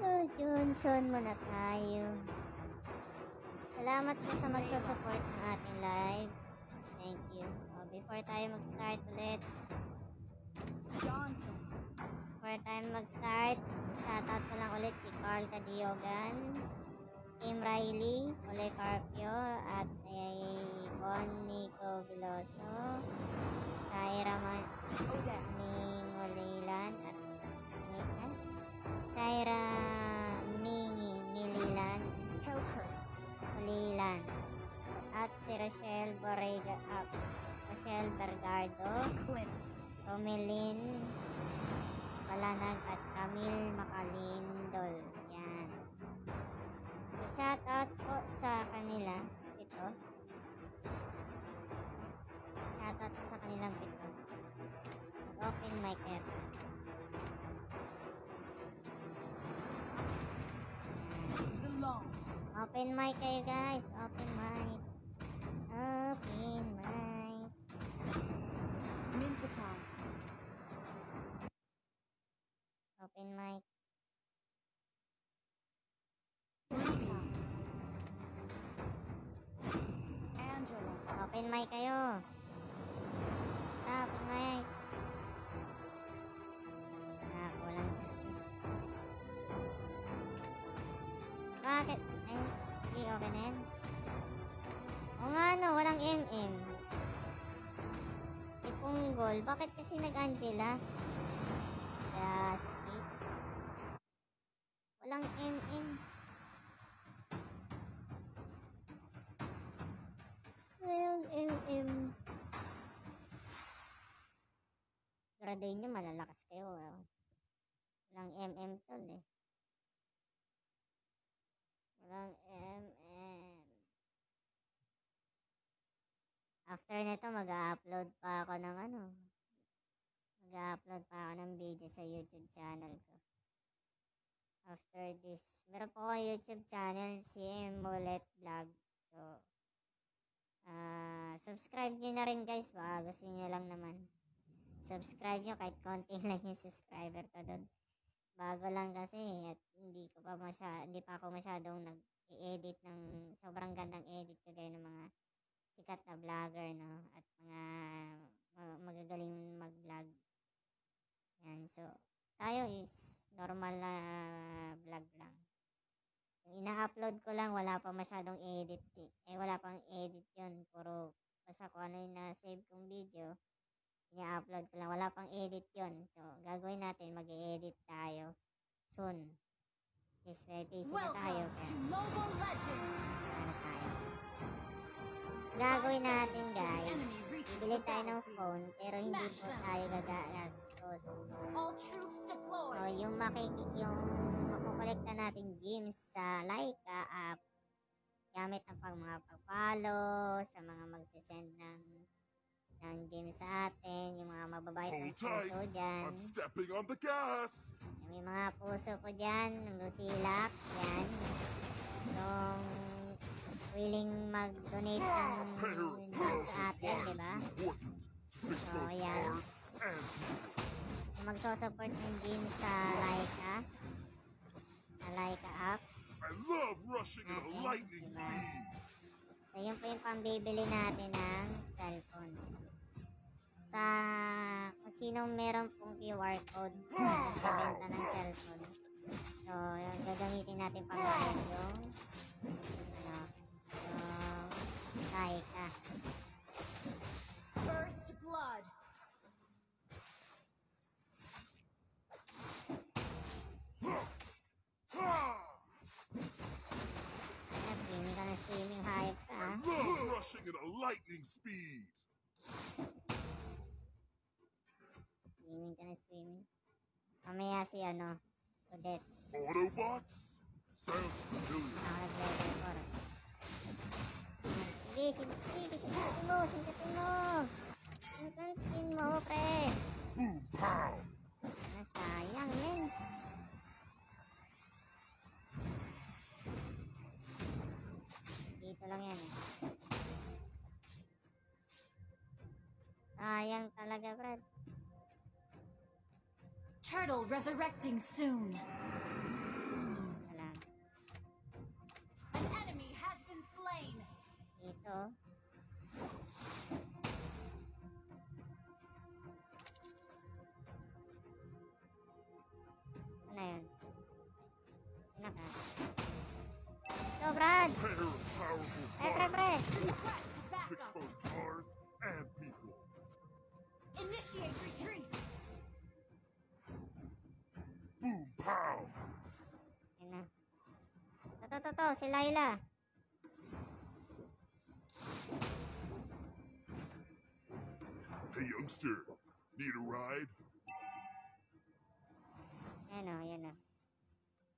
A: Oh, Johnson muna tayo. Salamat po sa magsusupport ng ating live. Thank you. Oh, before tayo mag-start ulit, tayo mag-start, shoutout ko lang ulit si Carl Cadiogan, Kim Riley, Ole Carpio, at ay Bon Nico Veloso, Shaira Man
D: Odette.
A: Mingolilan, at Mika, Shaira Minging Mililan,
D: Helker.
A: Ulilan, at si Rochelle Borrega, uh, Rochelle Bergardo,
D: Clint.
A: Romelin Balanag at Ramil Makalindol. Yan. So, shout out po sa kanila. Ito. Shout out po sa kanilang pito. Open mic eto. Open mic kayo guys. Open mic. Open mic.
D: Minzatown.
A: Open mic. Open mic kayo. Ah, open mic. Ah, kulang. Bakit? Ay, hindi, okay na yan. O nga no, walang MM. Ipunggol. Bakit kasi nag-Angela? Dusty. Walang MM. Walang MM. Graduate nyo, malalakas kayo. Walang MM tol eh. Walang MM. After nito, mag-upload pa ako ng ano. Mag-upload pa ako ng video sa YouTube channel ko. After this, meron po ako YouTube channel, si Mulet Vlog. So, ah subscribe nyo na rin guys, baka gusto nyo lang naman. Subscribe nyo kahit konti lang yung subscriber ko doon. Bago lang kasi at hindi ko pa masya, hindi pa ako masyadong nag-edit ng sobrang gandang edit kagaya ng mga sikat na vlogger no at mga ma- magagaling mag-vlog. Yan so tayo is normal na vlog lang. Yung ina-upload ko lang wala pa masyadong edit eh. eh wala pang edit yun. Puro basta kung ano yung na-save kong video ina-upload ko lang. Wala pang edit yon so gagawin natin mag-edit tayo soon. Yes may PC na tayo?
D: Welcome
A: kaya ano tayo. Gagawin natin guys. bibili tayo ng phone pero hindi po tayo gagagastos
D: All troops
A: so
D: deployed.
A: yung makiki yung makukolekta natin gems sa Laika app gamit ang pang mga pag-follow sa mga magsisend ng ng gym sa atin, yung mga mababait
E: tight.
A: puso dyan.
E: I'm stepping on the gas.
A: Yung mga puso ko dyan, lusilak, yan. Yung willing mag-donate ng
E: powerful
A: sa atin, di ba?
E: bars is important. Fix
A: So, yan. Magsosupport ng gym sa Laika. Sa Laika app.
E: I love rushing at lightning
A: diba?
E: speed.
A: So, yun po yung pambibili natin ng cellphone. Sa kung sinong meron pong QR code sa benta ng cellphone. So, yung gagamitin natin pangbayad yung ano, yung Laika.
D: First blood.
E: Ah!
A: Ayan, swimming ka na swimming, hayop ka
E: I
A: ah.
E: love rushing at a lightning speed.
A: Swimming ka na swimming. Mamaya si ano, Odette.
E: Autobots? Sounds familiar.
A: Naka-level 4. Ayan. Sige, sige, sige, singkatin mo, singkatin mo. Singkatin mo, pre.
E: Boom, pow.
A: Ah, sayang, men. Lang yan, eh. Sayang talaga, Brad.
D: Turtle resurrecting soon.
A: Wala.
D: An enemy has been slain.
A: Dito. Ano yun? Sino ka? Ito, Brad! Pre,
E: cars and people.
D: Initiate retreat.
E: Boom, pow.
A: Yan na. Ito, ito, si Laila.
E: Hey, youngster. Need a ride?
A: Yan o, yan o.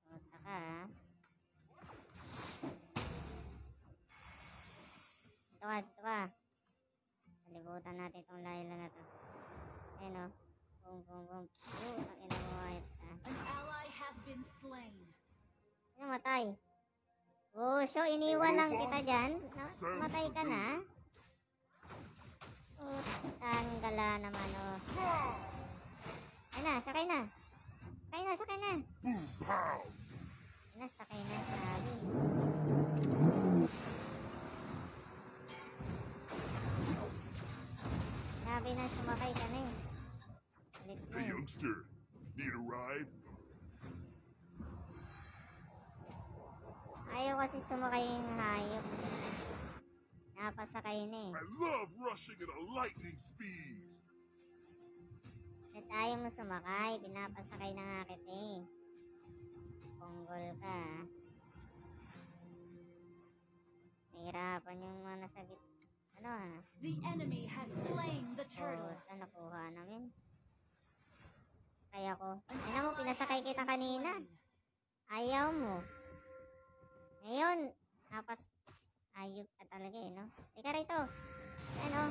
A: Puta ka, ha? Ito ka, ito ka. Kalibutan natin itong Laila na to. Yan o. Boom, boom, boom. Putang ina mo, ayot ka.
D: An ally has been slain.
A: Namatay. Oh, so iniwan lang kita dyan. Na, namatay ka na. Putang gala naman, oh. Ay na, sakay na. Sakay na, sakay na.
E: Boom, pow.
A: Ay na, sakay na, sabi. Sabi na, sumakay ka na eh. Ulit
E: Hey, youngster. Need a ride?
A: Ayaw kasi sumakay yung hayop. Napasakay na eh.
E: I love rushing at a lightning speed.
A: At ayaw mo sumakay, pinapasakay na nga kita eh. Ponggol ka ah. Nahirapan yung mga nasa bit... Ano ah?
D: The enemy has slain the turtle.
A: Puta, nakuha namin. Kaya ko.
D: An
A: Ano mo, pinasakay kita kanina. Ayaw mo. Ngayon, napas... Ayop ka talaga eh, no? Teka rito. Ano?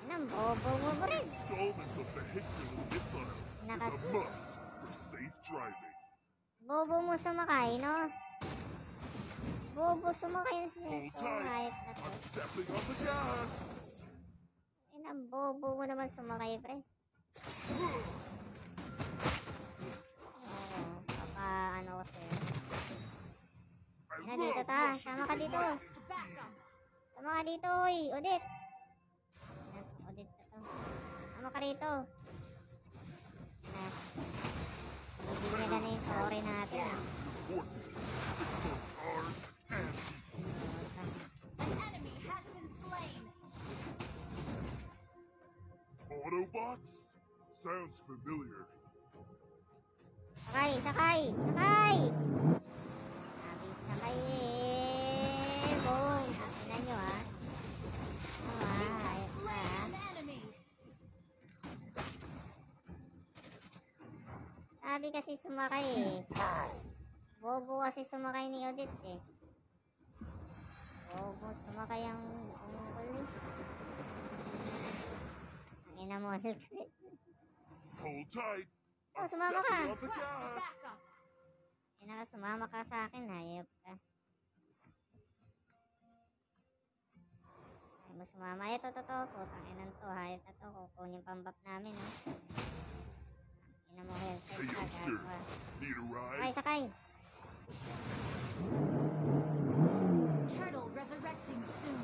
A: Yan ang bobo mo, Brad.
E: Installment of vehicular missiles is
A: Nakas-
E: a must for safe driving.
A: Bobo mo sumakay, no? Bobo sumakay na siya.
E: Hold
A: Oh,
E: tight.
A: hayop na to. Ang bobo mo naman sumakay, pre. Oo, papa, ano ko sa'yo. Yan, dito ta. Sama ka dito. Tama ka dito, oy. Odit. Odit ka to. Tama ka rito. Na. Bibinyagan na yung sorry natin.
E: Autobots? Sounds familiar.
A: Sakay, sakay, sakay! Sabi sakay eh. Boom. Tingnan nyo ayos ka
D: slain
A: ah.
D: enemy.
A: Sabi kasi sumakay eh. Bobo kasi sumakay ni Odit eh. Bobo sumakay ang ungol eh. Mahal ka.
E: Hold tight.
A: Oh, sumama ka.
D: backup.
A: Kaya naka sumama ka sa akin, hayop ka. Ay mo sumama. Ito, to, to. Putang inan to. Hayop na to. Kukunin pambak namin, ha. Ina mo, health
E: Hey,
A: ka.
E: youngster.
A: ka.
E: Need a
A: Sakay,
E: ride?
A: sakay.
D: Turtle resurrecting soon.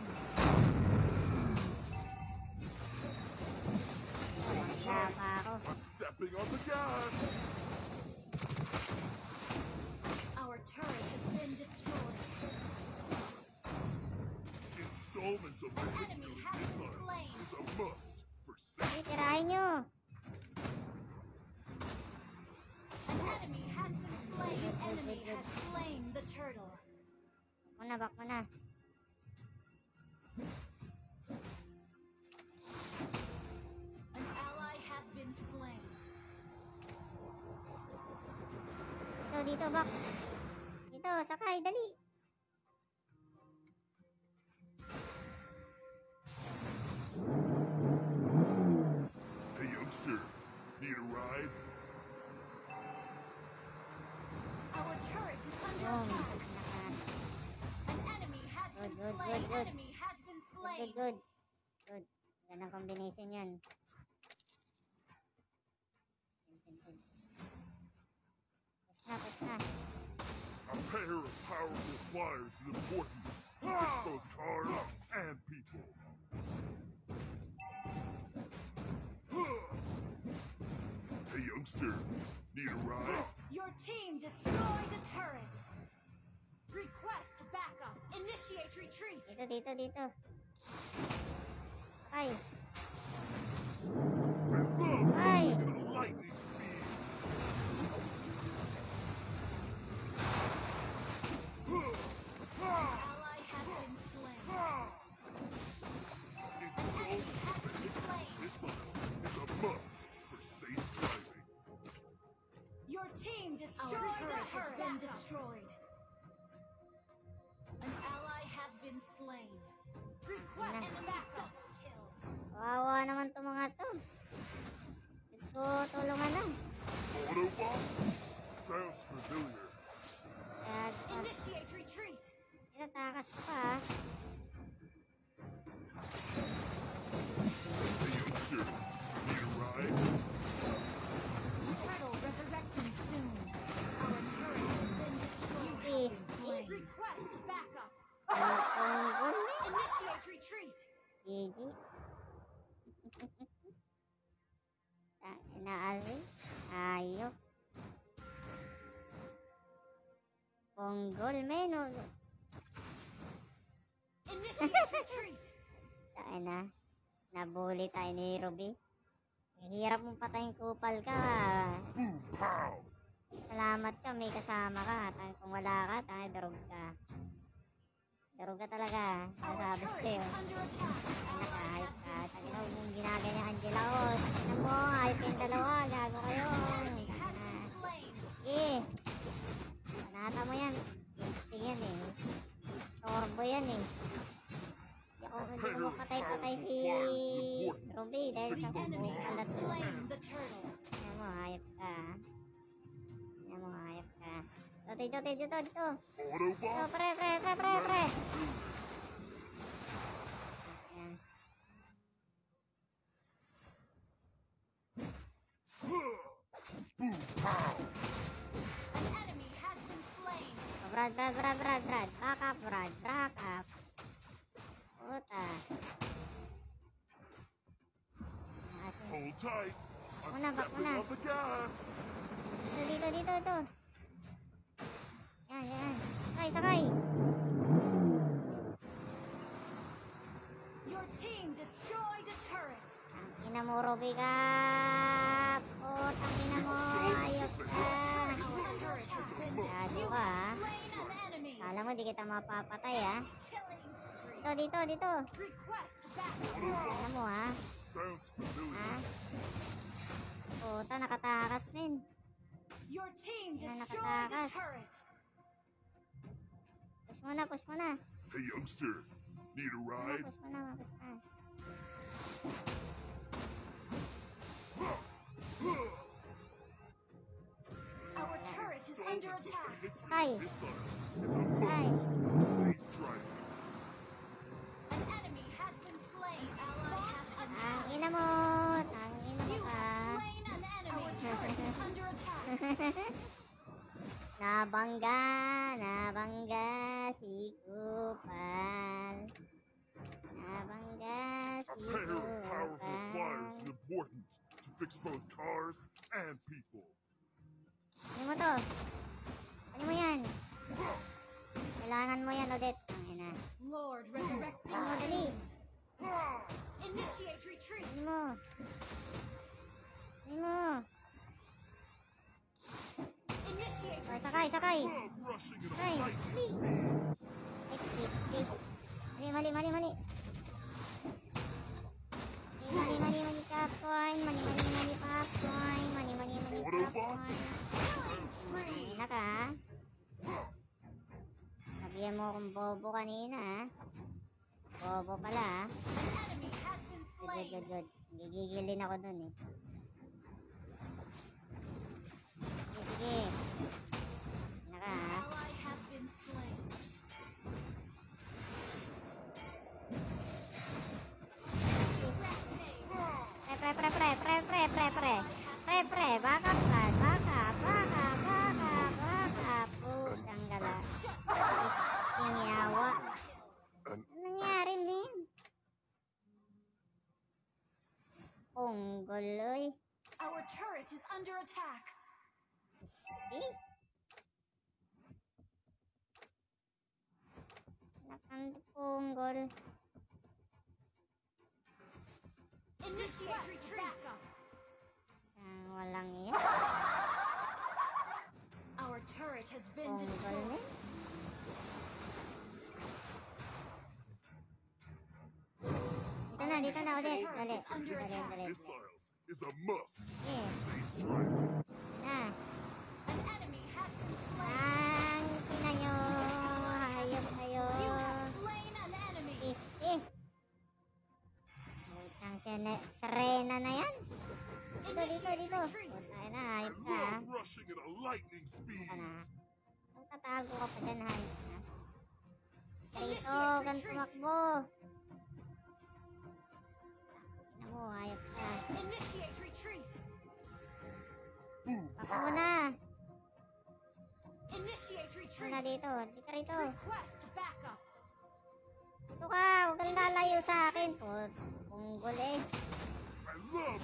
E: I'm stepping on the gas.
D: Our turret has been destroyed.
E: Installments of the
D: enemy has been slain.
E: is a must for safety.
A: Ay.
D: An enemy has been slain. Enemy has slain the turtle.
A: Back mo na, back mo Dito, back. Dito, sakay, dali.
E: Hey, youngster. Need a ride?
D: Our turret is under
A: Boom.
D: attack. An enemy has been
A: Good, good,
D: slain.
A: good, good.
D: Enemy has been
A: Good,
D: slain.
A: good, good. Good. Gandang combination yan.
E: A pair of powerful flyers is important to fix those cars and people. Hey, youngster. Need a ride?
D: Your team destroyed a turret. Request backup. Initiate retreat.
A: Dito, dito, dito. Ay,
E: And
A: ay.
D: Has been destroyed. An ally has been slain. Request backup kill.
A: Kawawa naman to mga to. Gusto ko tulungan na.
E: Autobot? Sounds familiar.
A: Kaya,
D: Initiate retreat.
A: tinatakas pa.
E: Hey, youngster. Need a ride?
D: Initiate retreat.
A: GG. Naasi. Ayok. Ponggol, men.
D: Initiate retreat.
A: Tayo na. Nabuli tayo ni Ruby. Hirap mong patayin kupal ka. Salamat ka, may kasama ka. Tayo, kung wala ka, tayo darog ka. Darog ka talaga. Nasabi sa'yo. kahit
D: slain.
A: huwag mong ginaganyan Angela ko. Tignan mo, ayop yung dalawa. Gago kayo. Eh. Panata mo yan. Gusto yan eh. Storbo yan eh. Hindi ako, hindi ko makatay-patay si Ruby dahil sa
D: slain the turtle.
A: Tignan mo, hayop ka. Tignan mo, hayop ka. Dito, dito, dito, dito. Dito,
E: Autobot?
A: pre, pre, pre, pre, pre. Ayan.
E: Boom, pow!
D: An enemy has been slain.
A: Brad, Brad, Brad, Brad, Brad. Back up, Brad. Back up. Puta. Ah.
E: Hold tight. I'm stepping on the gas.
A: Dito, dito, dito. Yan, yan. Sakay, sakay.
D: Your team destroyed a turret.
A: Ang ina mo, Ruby ka. Ina mo. Ayok ka.
D: Destroyed.
A: ka, ah.
D: An enemy.
A: Kala mo, di kita mapapatay, ha?
D: Spree.
A: Dito, dito, dito. Ano mo, ha?
E: Sounds
A: Ha? Puta, nakatakas, men.
D: Your team destroyed a turret.
A: Push mo na, push mo na.
E: Hey, youngster. Need a
A: Ano,
E: ride?
A: push mo na, push mo na.
D: Our turret is under attack.
A: Ay!
E: Missile is a must for safe driving.
D: An enemy has been slain. Ally has been
A: Ang
D: slain.
A: ina mo! Ang ina mo
D: You
A: ka!
D: have slain an enemy. Our turret is under attack.
A: nabangga! Nabangga si Kupal! Nabangga si
E: pair of powerful flyers is
A: Kupal!
E: important to fix both cars and people.
A: Ano mo to? Ano mo yan? Kailangan mo yan, Odette. Ang ina.
D: Lord resurrecting.
A: Ano mo, dali.
D: Initiate retreat.
A: Ano mo? Ano mo? Ay,
E: lightning
A: dali.
E: speed.
A: Ay, please, please. Mali, mali, mali, mali. Mali, mali, mali, popcorn. Mali, mali, mali, popcorn. Mali, mali, mali, popcorn. Ka, ha? Sabihan mo akong bobo kanina, ha? Bobo pala, ha? Good, good, good, good. Gigigil din ako dun, eh.
D: Our turret is under attack.
A: Nakang punggol.
D: Initiate retreat.
A: Ang walang iya.
D: Our turret has been
A: Punggol,
D: destroyed.
A: Dito na, dito na ulit.
E: Is a must
A: Sige,
E: for
A: Ang tina nyo. Hayop kayo.
D: Enemy.
A: Isti. Utang sene, serena na yan. Dito, dito, dito. Putang na, hayop ka. Ka na. Kung tatago ka pa dyan, hayop ka. Dito, gan tumakbo. Ina mo, hayop ka.
D: Initiate retreat.
E: Pow.
A: na.
D: Initiate
A: Takbo
D: retreat.
A: na dito. Di ka rito.
D: Request backup.
A: Dito ka. Huwag kang lalayo sa akin. Punggol eh.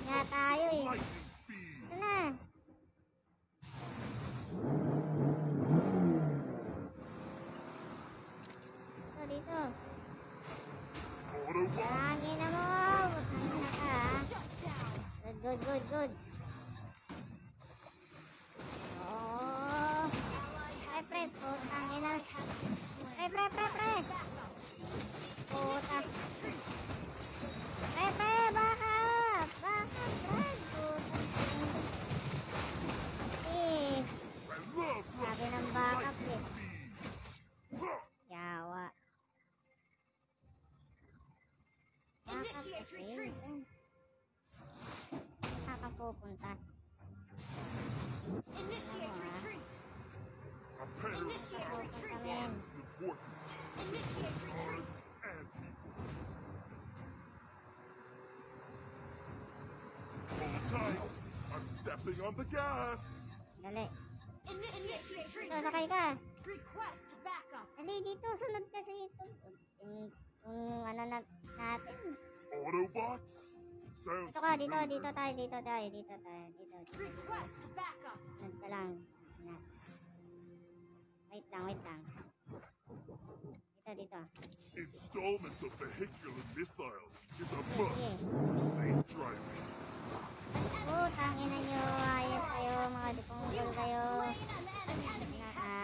A: Nga tayo eh. Ito na. Dito, dito. Hangin na mo. Hangin na ka.
D: down.
A: Good, good, good, good. Oh.
D: Ally
A: Pre,
D: has
A: pre, putang ina. Pre, pre, pre, pre.
D: Backup.
A: Puta.
D: Initiate retreat.
A: Pre, pre, baka. Baka, pre. Putang. Eh, sabi ng
E: lightning
A: eh. Yawa.
D: Initiate retreat.
A: Saan ka pupunta?
D: Initiate
A: Ah.
D: retreat. Initiate retreat. Initiate retreat.
E: Hold tight. I'm stepping on the gas.
A: Dali.
D: Initiate
A: Dito,
D: retreat.
A: sakay ka.
D: Request backup.
A: Dali, dito. Sunod kasi ito. Yung, yung ano na, natin.
E: Autobots? Sounds
A: Dito ka, dito, dito tayo, dito tayo, dito tayo, dito.
D: Request backup.
A: Sunod ka lang. Na. Wait lang, wait lang. Dito, dito.
E: Installments of vehicular missiles is a must for safe driving.
A: Putang ina nyo. Ayop kayo, mga dipunggol kayo. Na,
D: been
A: ka.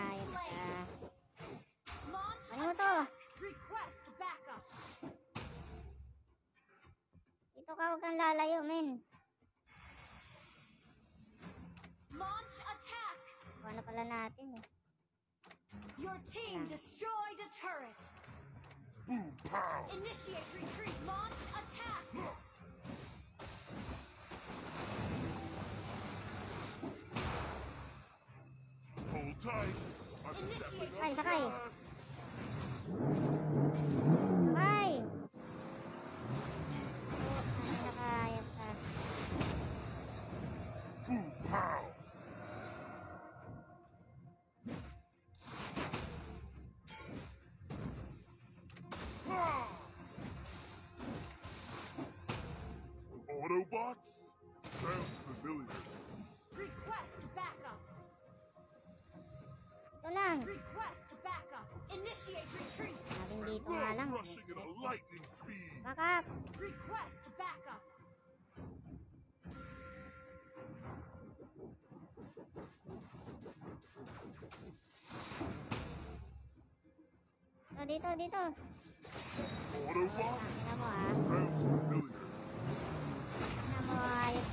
A: Ano mo to? Dito ka, huwag kang lalayo, men.
D: Launch attack.
A: Ano pala natin eh.
D: Your team destroyed a turret.
E: Boom, pow.
D: Initiate retreat. Launch attack. Hold tight. Initiate. retreat.
E: Lightning speed.
A: Back up!
D: Request backup.
A: Ito, dito, dito. Tingnan mo ah.
E: Sounds familiar.
A: Tingnan mo, ayos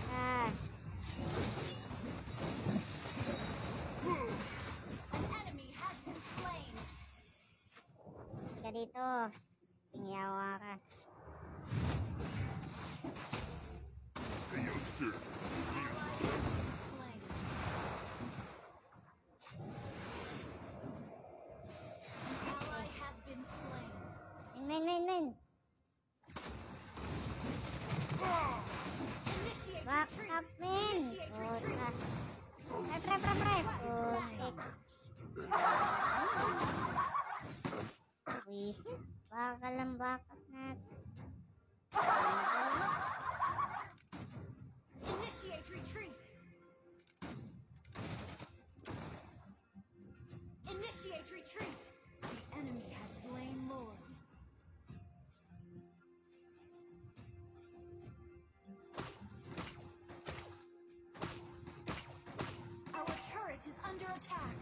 D: Initiate retreat. The enemy has slain Lord. Our turret is under attack.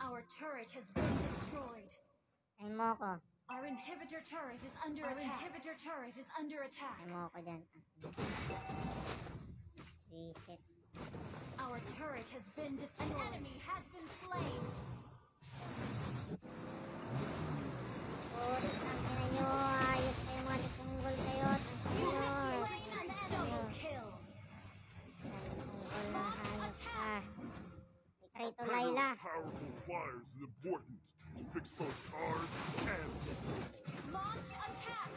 D: Our turret has been destroyed.
A: Ay mo ko.
D: Our inhibitor turret is under attack. Our inhibitor turret is under attack.
A: Ay mo ko dyan. Reset.
D: Our turret has been destroyed. An enemy has been slain.
A: Putik, ang ina nyo. Ayos kayo mga tunggol kayo.
D: You
A: Tunggol.
D: have slain an enemy kill.
A: Tunggol na hayop ka. Ikray to,
E: Pair
A: Layla.
E: of powerful flyers is important to fix both cars and people.
D: Launch attack.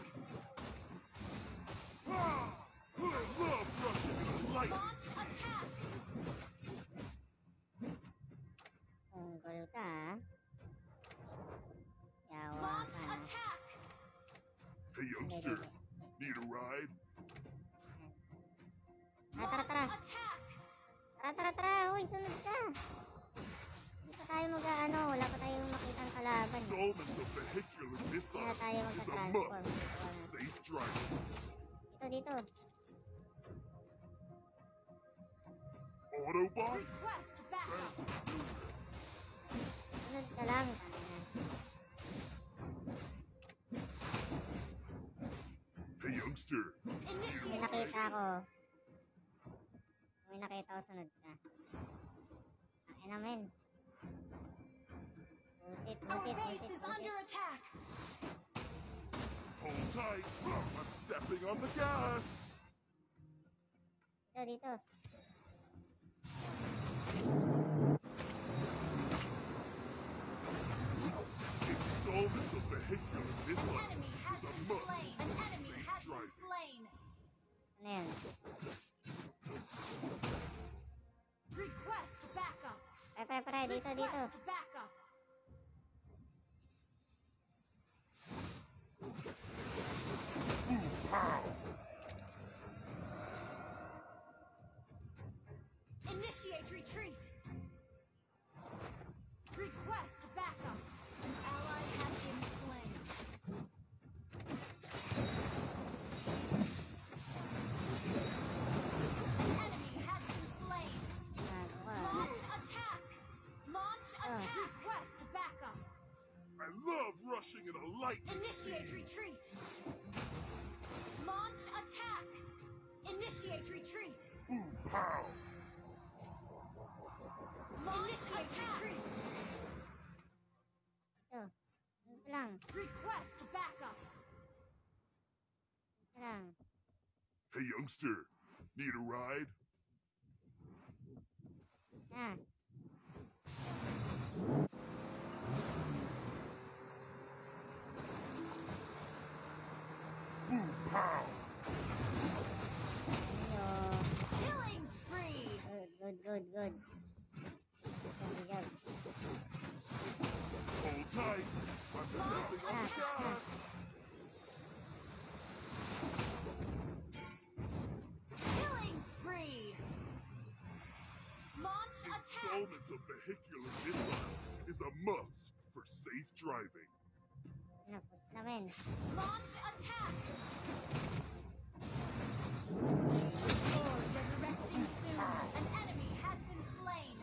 E: Ah! I love rushing at a lightning
D: Launch attack.
A: Tunggol ka, ha? Yawa
D: Launch
A: ka.
D: attack.
E: Hey, youngster. Need a ride?
A: Ah, tara, tara. Tara, tara, tara. Uy, sunod ka. Hindi pa tayo mag ano, wala pa tayong makitang kalaban. Kaya tayo
E: driving.
A: Dito, dito.
E: Autobots?
D: Request backup.
A: Sunod ka lang.
E: Hey, youngster.
A: May nakita ko.
D: retreat.
A: May nakita ko, sunod ka. Ang ina, men. Busit,
D: Our
A: busit,
D: base
A: busit,
D: is under
A: busit.
D: attack.
E: Hold tight. I'm stepping on the gas.
A: Dito, dito.
E: Installments of vehicular
D: An
E: missiles
D: enemy has
E: is a
D: been
E: must.
D: slain. An enemy
E: Safe
D: has been
E: driving.
D: slain.
A: Ano yan?
D: Request backup.
A: Pre, pre, pre. Dito, dito.
D: Request backup.
E: Boom, pow. Rushing at a lightning
D: Initiate
E: speed.
D: retreat. Launch attack. Initiate retreat.
E: Boom, pow.
D: Initiate retreat.
A: Dito. Dito lang.
D: Request backup.
A: Dito lang.
E: Hey, youngster. Need a ride?
A: na.
D: Killing spree.
A: Good, good, good, good. Good job.
E: Hold tight. I'm stepping on the gas.
D: Killing spree. Launch attack.
E: Installment of vehicular missiles is a must for safe driving.
D: Launch attack. Lord resurrecting soon. An enemy has been slain.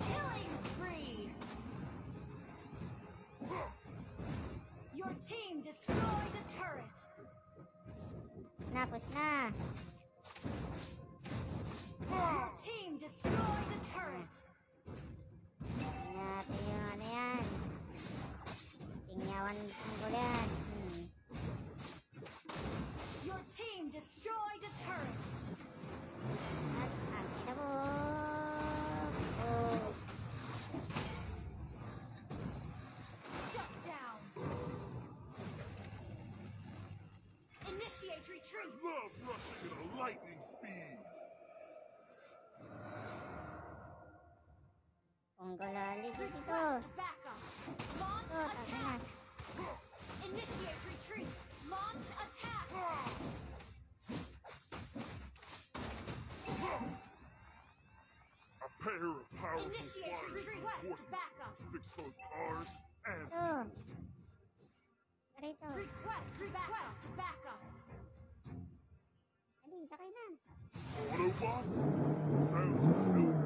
D: Killing spree. Your team destroyed a turret.
A: Push na, push na.
D: Your team destroyed a turret.
A: Tingnan natin yung ano yan. Tingyawan tungkol yan. Hmm.
D: Your team destroyed a turret.
A: At ang ina mo. Oh.
D: Shut down. Initiate retreat.
E: Love rushing at a lightning speed.
A: Ponggolali dito.
D: Request backup. Launch
A: Oh, tama na.
D: attack. Initiate retreat. Launch attack.
E: A pair of powerful
D: Initiate
E: flyers is
D: request
E: important
D: backup.
E: to fix those cars and
A: Ito. Rito.
D: Request request backup.
A: Dali, sakay na.
E: Autobots? Sounds familiar.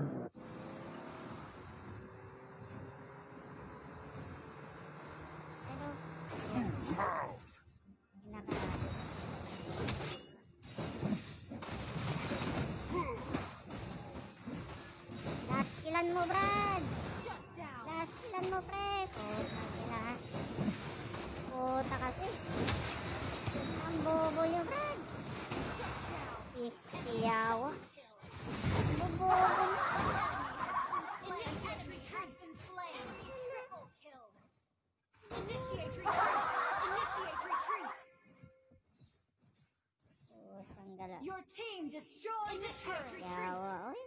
D: Team destroyed a turret. Retreat.
A: Yawa, oy.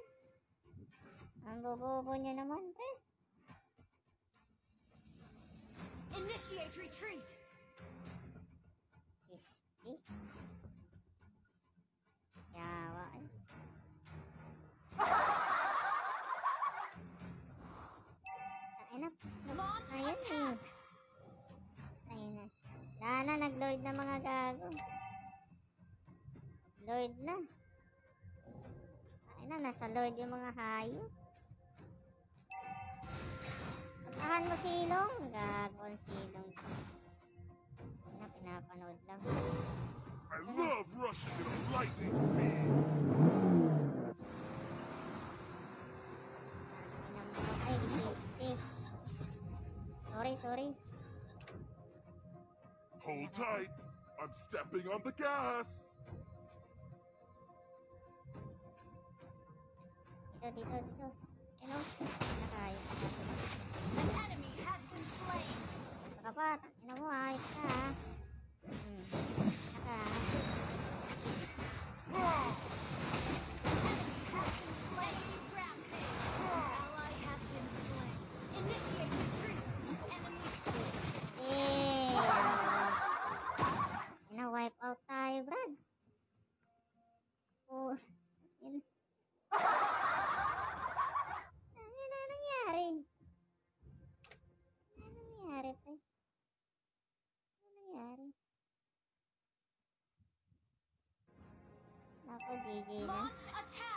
A: Ang bobo niya naman, pre.
D: Initiate retreat.
A: Nasa lord yung mga hayop. Patahan mo silong. Ang silong na, pinapanood lang.
E: I love rushing at a lightning speed.
A: Ay, pisti. Sorry, sorry.
E: Hold tight. I'm stepping on the gas.
A: Dito, dito, dito. Ano? Nakayos.
D: An enemy has been slain.
A: Saka pa, ina mo ayos ka. Hmm. Saka ha.
D: Attack.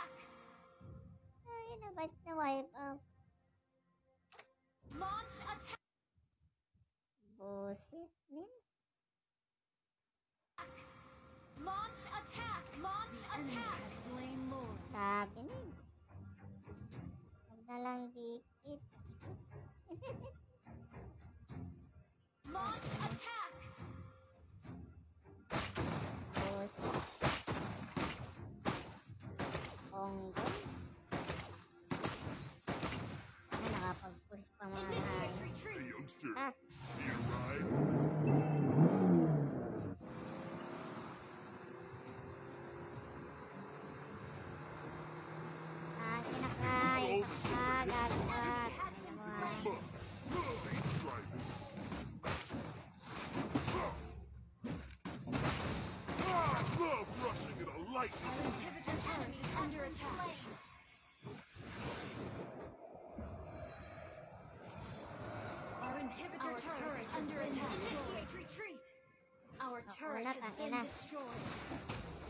D: Our turret
A: una,
D: has
A: tangina.
D: been destroyed.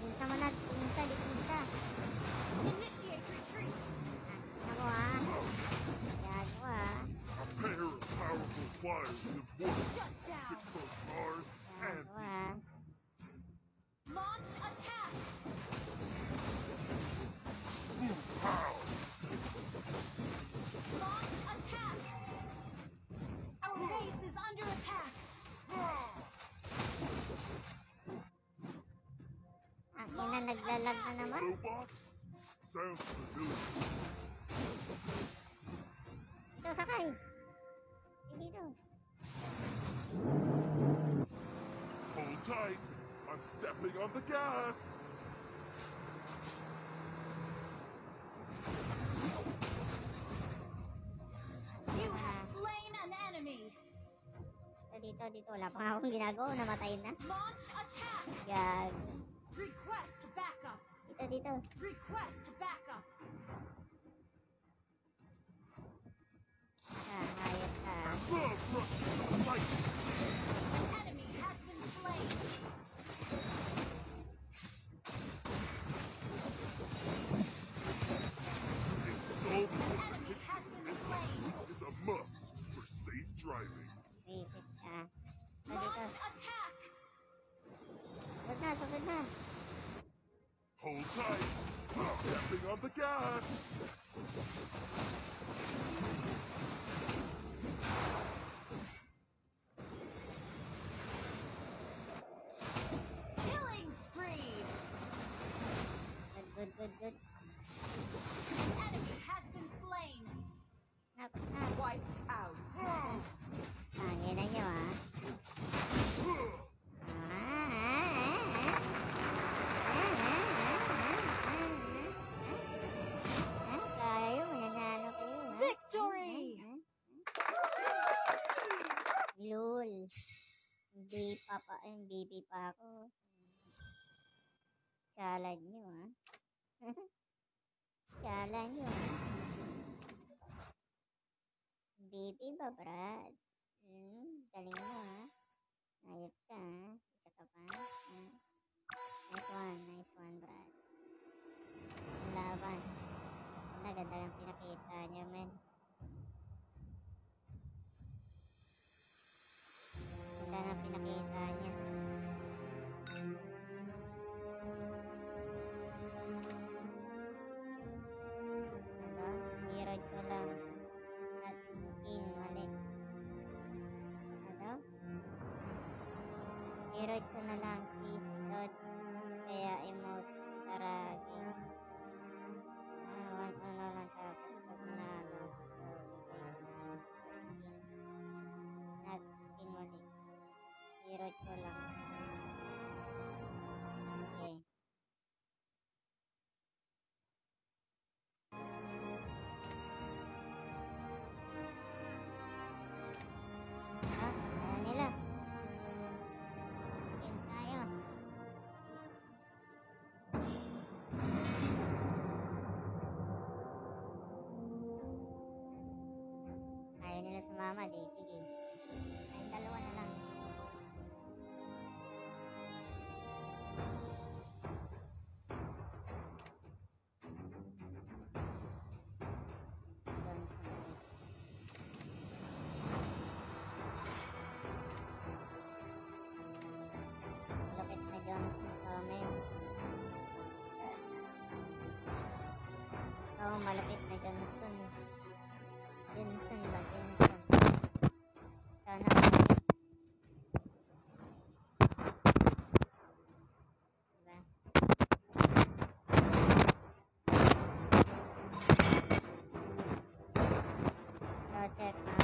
A: Pinsa mo na, pinsa, di pinsa.
D: Initiate retreat.
A: Ah, ako ah. Gago ah.
E: A pair of powerful flyers is important.
A: Naglalag na naman. Dito, sakay. Eh, Dito.
E: Hold tight. I'm stepping on the gas.
D: You have slain an enemy.
A: Dito, dito, dito. Wala pa nga akong ginagawa. Namatay na.
D: Launch attack.
A: Gag.
D: Request backup.
A: Dito, dito.
D: Request backup.
A: Ah, hayop ka. Pa pa, ako. Salad nyo ah. Salad nyo ah. Baby ba, Brad? Hmm, galing mo ah. Ayop ka ah. Isa ka pa. Ah. Nice one, nice one, Brad. Laban. Ang ganda ng pinakita niyo, men. Nila sumama, di sige. Tayong dalawa na lang. Lapit na Johnson Kamen. Oo, oh, malapit na Johnson. Johnson ba? って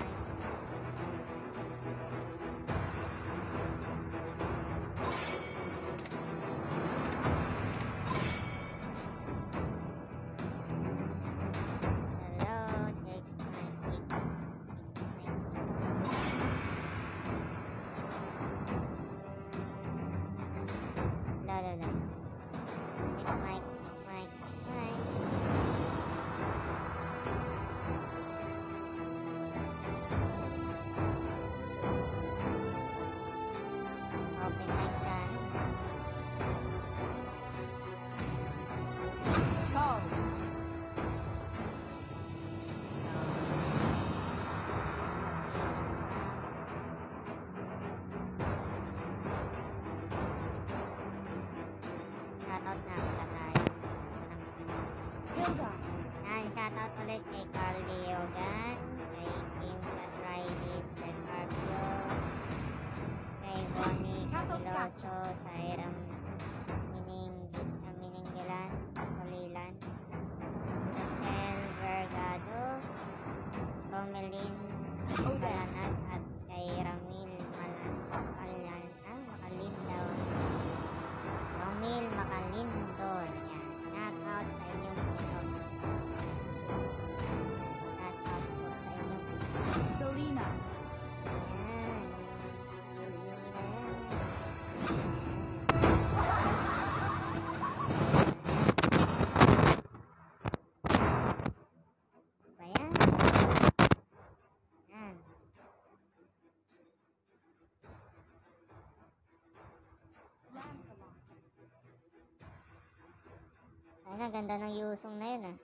A: Ganda ng yusong na yun ah.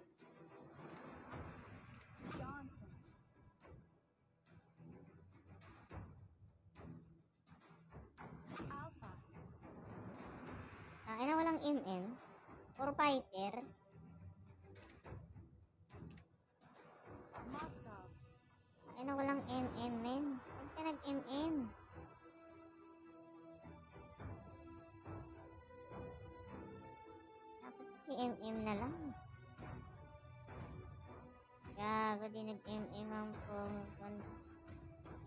D: Johnson. Alpha.
A: Ay na, walang MM. Puro fighter.
D: Moscow.
A: Ay na, walang MM, men. Huwag ka nag-MM. Si MM na lang. Gago din nag-MM ang pong.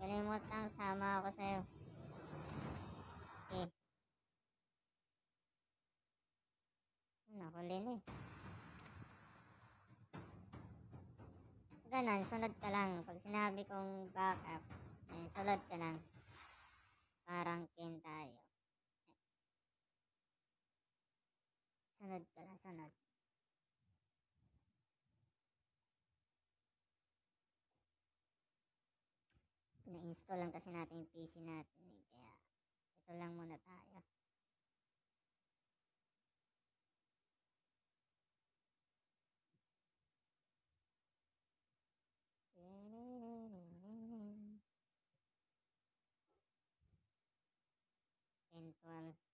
A: Kalimutang sama ako sa'yo. Okay. Nakuli na eh. Ganon, sunod ka lang. Pag sinabi kong back up, eh, sunod ka lang. Parang kin tayo. Sunod ka lang, sunod. Pina-install lang kasi natin yung PC natin eh. Kaya, ito lang muna tayo. Ten, twelve.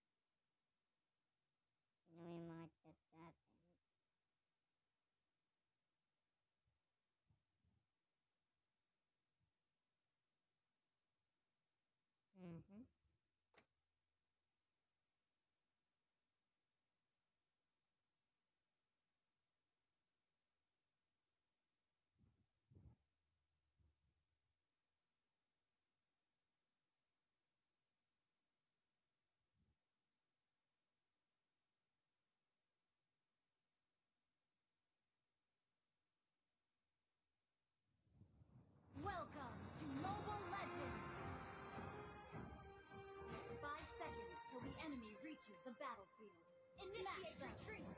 D: Reaches the battlefield. Initiate retreat.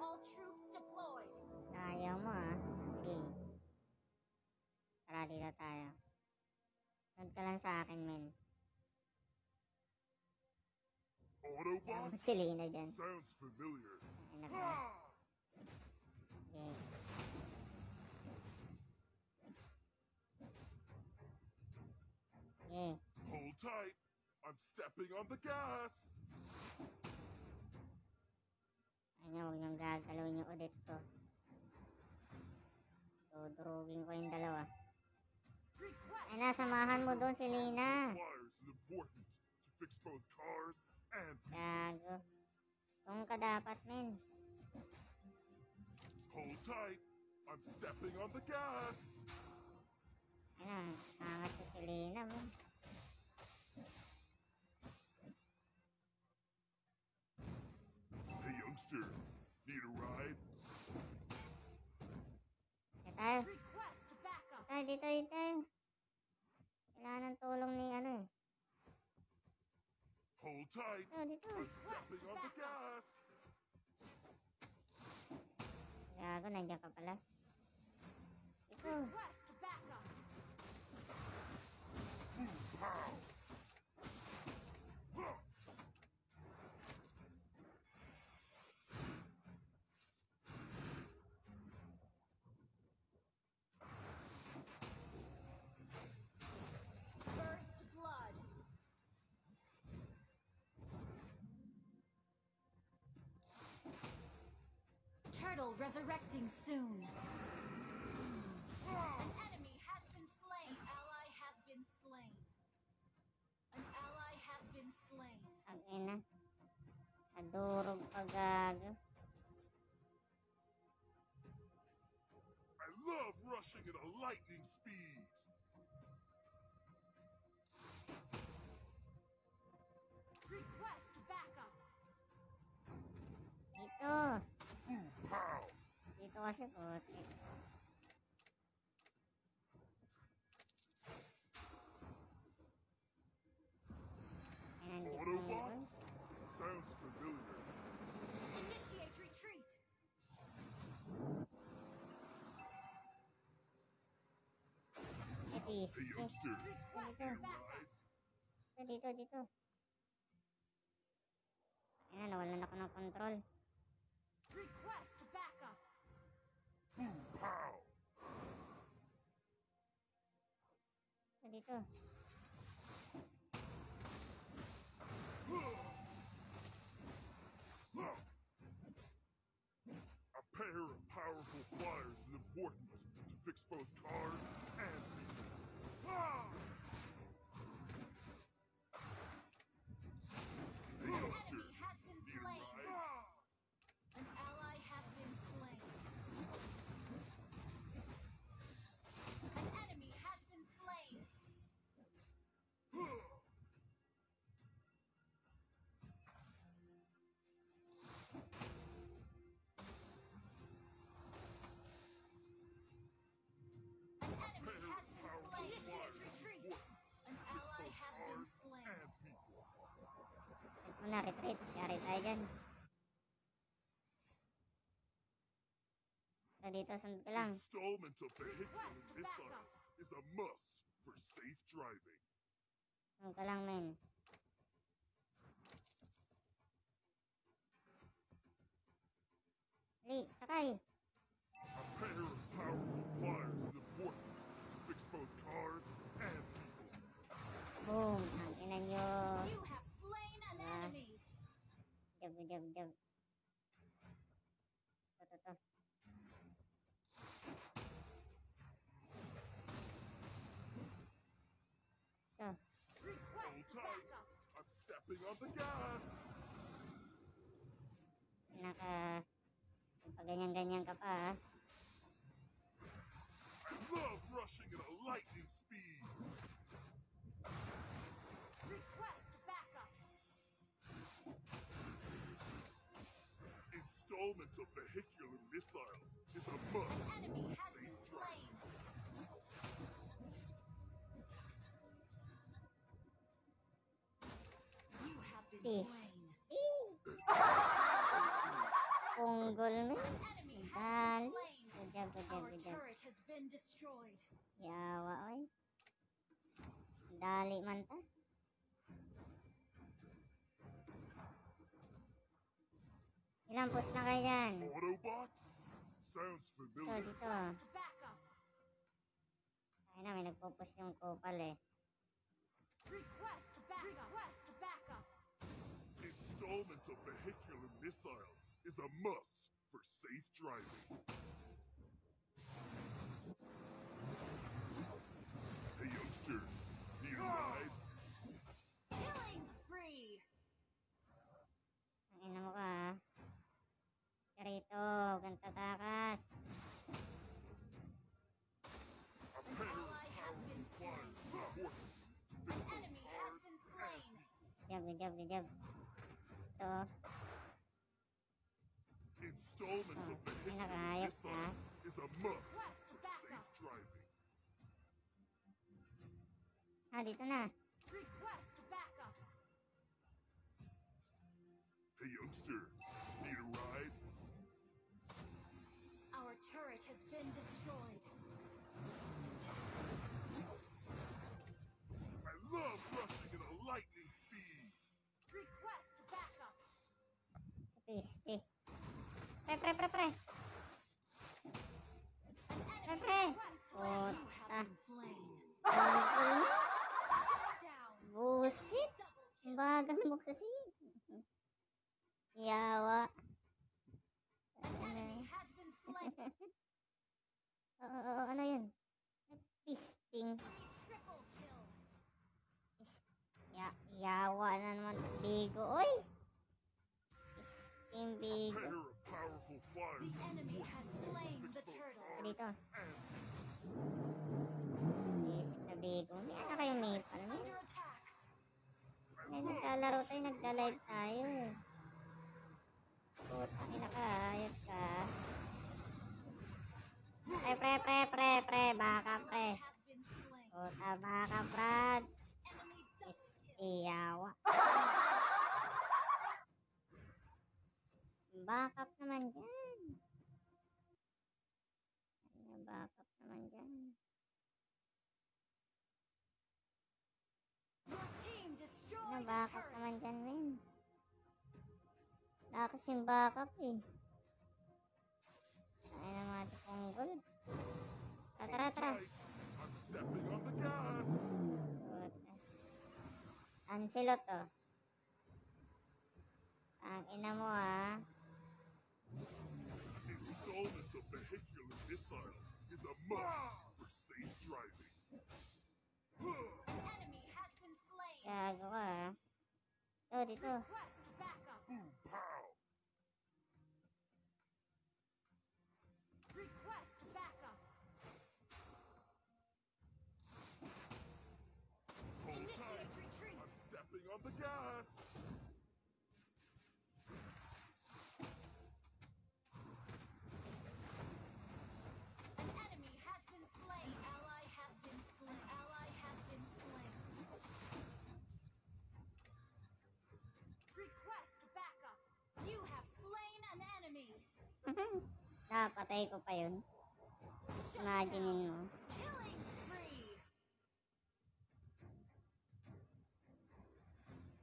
D: All troops deployed.
A: Ayaw mo ah. Sige. Tara dito tayo. Sunod ka lang sa akin, men.
E: Autobots?
A: si Lina dyan.
E: Sounds familiar.
A: Ay, nako. Okay. Okay.
E: Hold tight. I'm stepping on the gas.
A: Ay, huwag niyong gagalawin yung audit ko. Dudurugin ko yung dalawa. Ay, nasamahan mo doon si Lina. Gago. Kung ka dapat, men.
E: Hold tight. I'm stepping on the gas.
A: Ay na, angat si Selena, men.
E: Hey, youngster. Need a ride?
A: Dito tayo. Tayo, dito, dito. Kailangan ng tulong ni ano eh.
E: Hold tight.
A: Dito, dito.
E: I'm stepping on the gas.
A: Gago, nandiyan ka pala. Dito.
D: Request backup.
E: Boom, pow.
D: Turtle resurrecting soon. An enemy has been slain. An ally has been slain. An ally has been slain.
A: Ang ina. Nadurog pa.
E: I love rushing at a lightning speed.
D: Request backup.
A: Dito. Kasi puti.
E: Autobots? Sounds familiar.
D: Initiate retreat.
E: Hey, youngster.
D: Request
A: Dito. Dito, dito. Ayan, nawalan ako ng control.
D: Request
E: pow. A pair of powerful flyers is important to fix both cars and people. Ah!
A: Dyan. Ito dito, sunod ka lang.
E: Installment of
D: backup.
E: is a must for safe driving.
A: Sunod ka lang, men. Li, sakay.
E: A pair of powerful flyers is important to fix both cars and people.
A: Boom. Ang ina nyo.
D: You have slain an
A: Ah.
D: enemy.
A: Jab, jab, jab. Ito, ito, ito. Ito.
D: Request
E: Hold tight.
D: backup.
E: I'm stepping on the gas.
A: Pinaka... Pag ganyan-ganyan ka pa, ha?
E: I love rushing at a lightning speed. Installment of vehicular missiles is a must
D: Enemy
E: for
D: has
E: safe
D: been
E: driving.
D: slain. You have been
A: Peace.
D: slain.
A: Punggol, men.
D: Enemy has
A: Dali.
D: been slain.
A: Good job, good job, Ilang push na kayo dyan?
E: Autobots? Sounds
A: Dito,
E: familiar.
A: dito.
D: Request backup.
A: Ay na, may nagpo-push yung kupal eh.
D: Request backup. Request backup.
E: Installment of vehicular missiles is a must for safe driving. Hey, youngster. Need a ride?
D: Killing spree.
A: Ang ina mo ka, ha? Karito, ganta takas.
E: A
D: An
E: pair of
D: ally has been slain.
E: flyers is important to fix
D: An
E: both
D: enemy has
E: cars
D: been
E: and
D: slain.
A: Good job, good job, good job. Ito,
E: Installment of
A: Oh,
E: vehicular
A: pinakahayop ka.
E: missiles is a must
D: Request
E: for
D: backup.
E: safe driving.
A: ah, dito na.
D: Request backup.
E: Hey, youngster.
D: Turret has been destroyed.
E: I love rushing at a lightning speed.
D: Request backup.
A: Piste. Pre, pre, pre, pre.
D: An
A: Pre,
D: enemy
A: pre.
D: request where you
A: Puta.
D: have been slain.
A: Punggol mo.
D: Shut down.
A: Busit.
D: Double
A: Ang bagal mo kasi. Yawa.
D: An enemy has
A: Oo, oo, ano yun? Pisting.
D: Kill.
A: Ya, yawa na naman bigo, oy! Pisting bigo.
D: The enemy has slain the turtle.
A: Dito. Isip na bigo. Hindi ata kayo may
D: Turret is
A: palmi.
D: under attack.
A: Ay, naglalaro tayo, nagla-live tayo eh. Puta, ina ka, ayot ka. Pre, pre, pre, pre, pre, baka pre. Puta, baka brad.
D: Kill.
A: Iyawa. Backup naman dyan. Backup naman dyan? Ano backup naman dyan, men? Wala kasing backup eh. Ay na mga tipunggol. Tara, tara, tara.
E: tight. I'm stepping on the gas.
A: Ang ina mo ah.
E: Installment of vehicular missiles is a must for safe driving.
D: An enemy has been slain.
A: Gago ka ah. Dito, dito.
D: Request backup.
E: Boom
A: Napatay ko pa yun. Imaginein mo.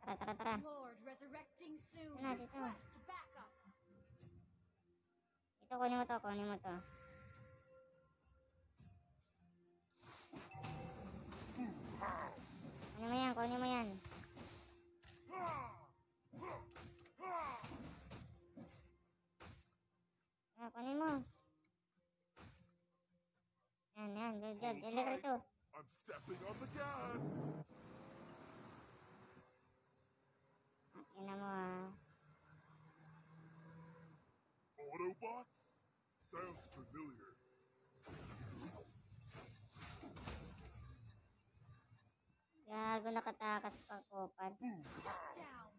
A: Tara, tara, tara. Dito?
D: Request backup.
A: Ito, kunin mo to, kunin mo to. Kunin mo yan, kunin mo yan.
E: Ah! Ah!
A: Ah, kunin mo. Yan, yan, good, good. Deliver to.
E: I'm stepping on the gas.
A: Ina mo ah.
E: Autobots? Sounds familiar.
A: Gago nakatakas pa
D: Shut
E: pow.
D: down.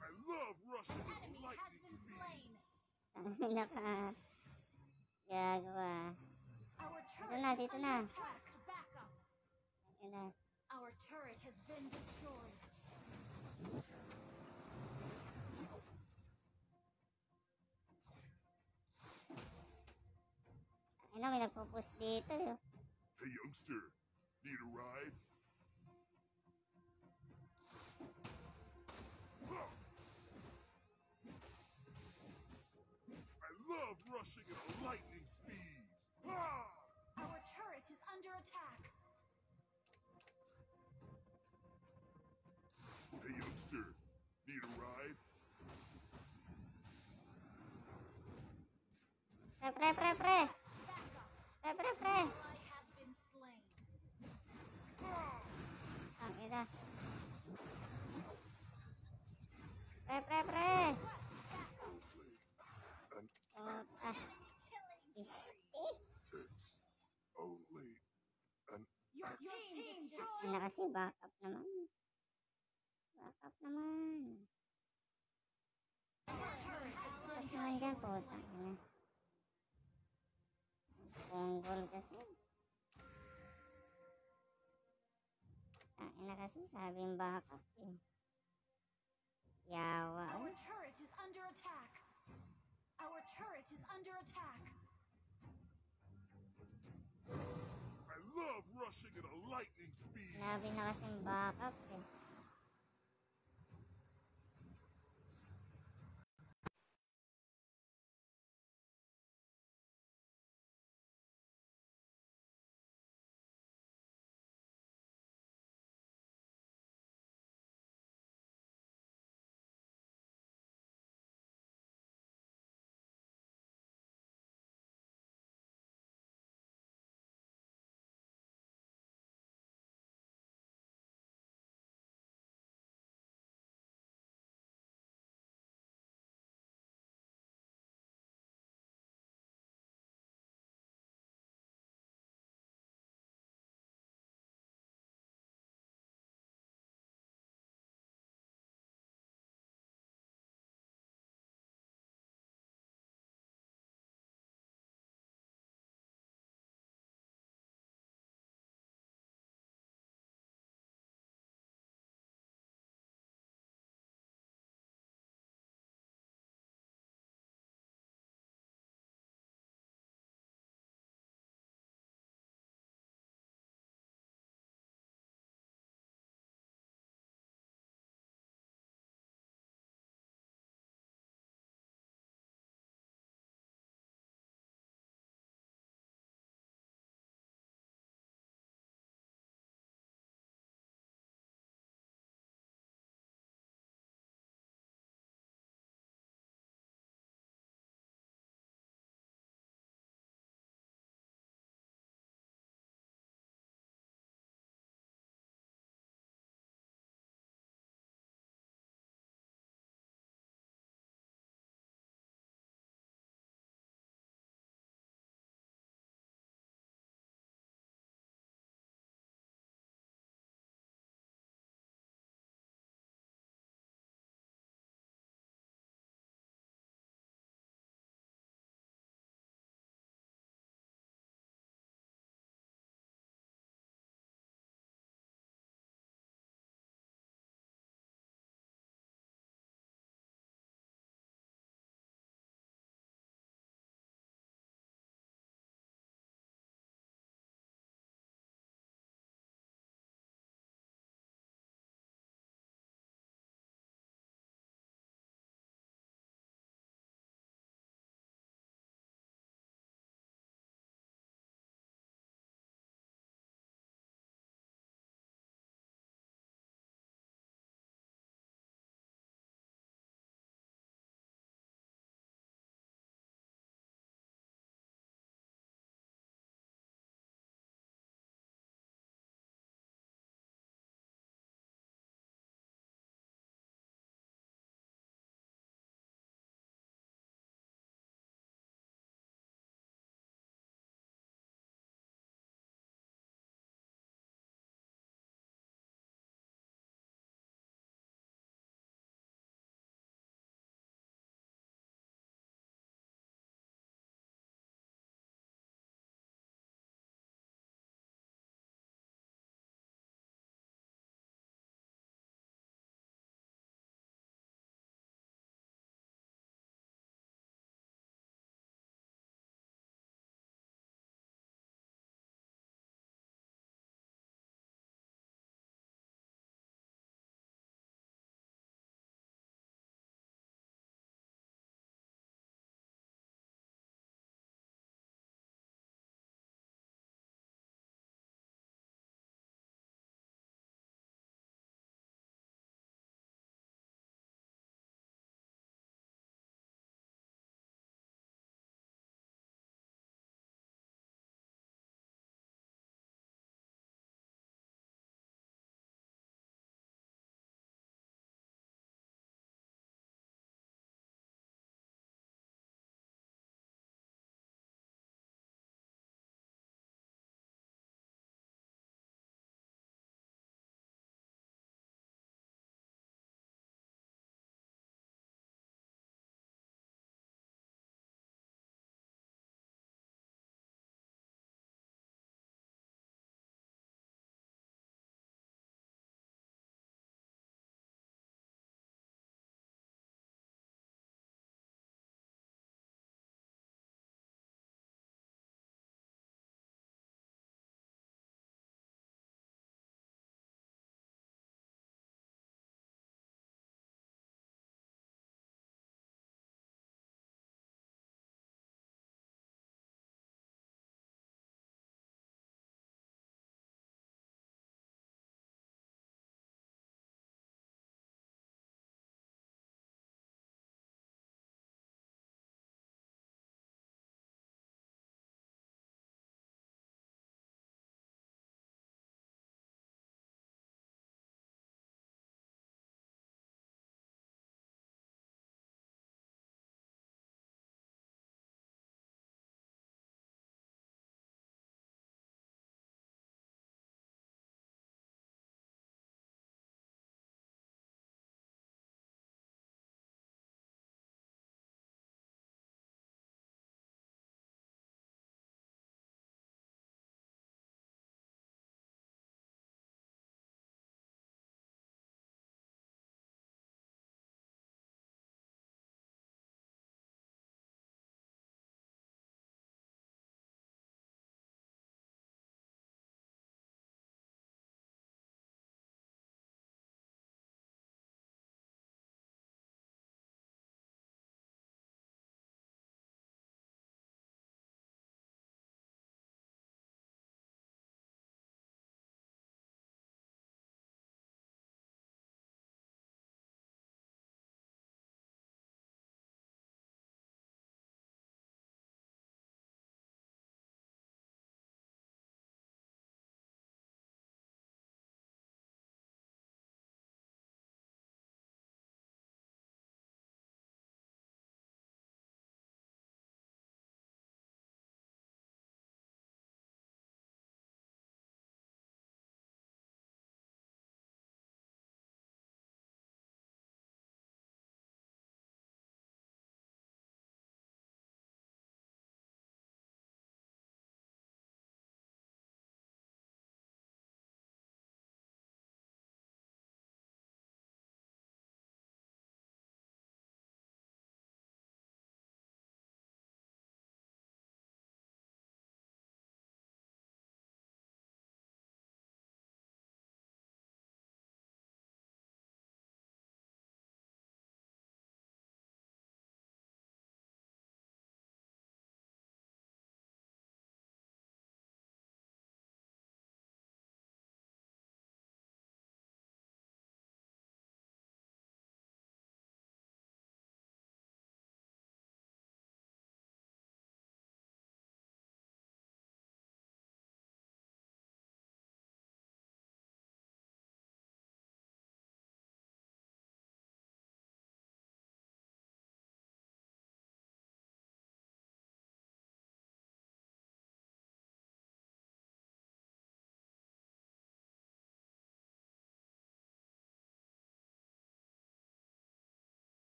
E: I love rushing at
D: Enemy has
E: lightning
D: been
E: speed.
D: slain.
A: Ang naka...
D: Our turret
A: na, dito na. Ang ina.
D: Our turret has been destroyed.
A: Ina, may nagpo-push dito. eh.
E: Hey, youngster. Need a ride? Love rushing at lightning speed. Ah!
D: Our turret is under attack.
E: Hey, youngster. Need a ride?
A: Pre, pre, pre, Pre, pre, pre. pre.
D: Ally has been slain.
A: Ang ina. Pre, pre,
E: An
A: Puta.
D: Killing
A: Is-
E: only an
D: destroyed.
A: kasi backup naman. Backup naman.
D: Our been
A: naman dyan, puta. Ina. Punggol kasi. Ang ina kasi sabing backup eh. Yawa.
D: Our
A: oh.
D: turret is under attack. Our turret is under attack.
E: I love rushing at a lightning speed.
A: Sinabi na kasing backup eh.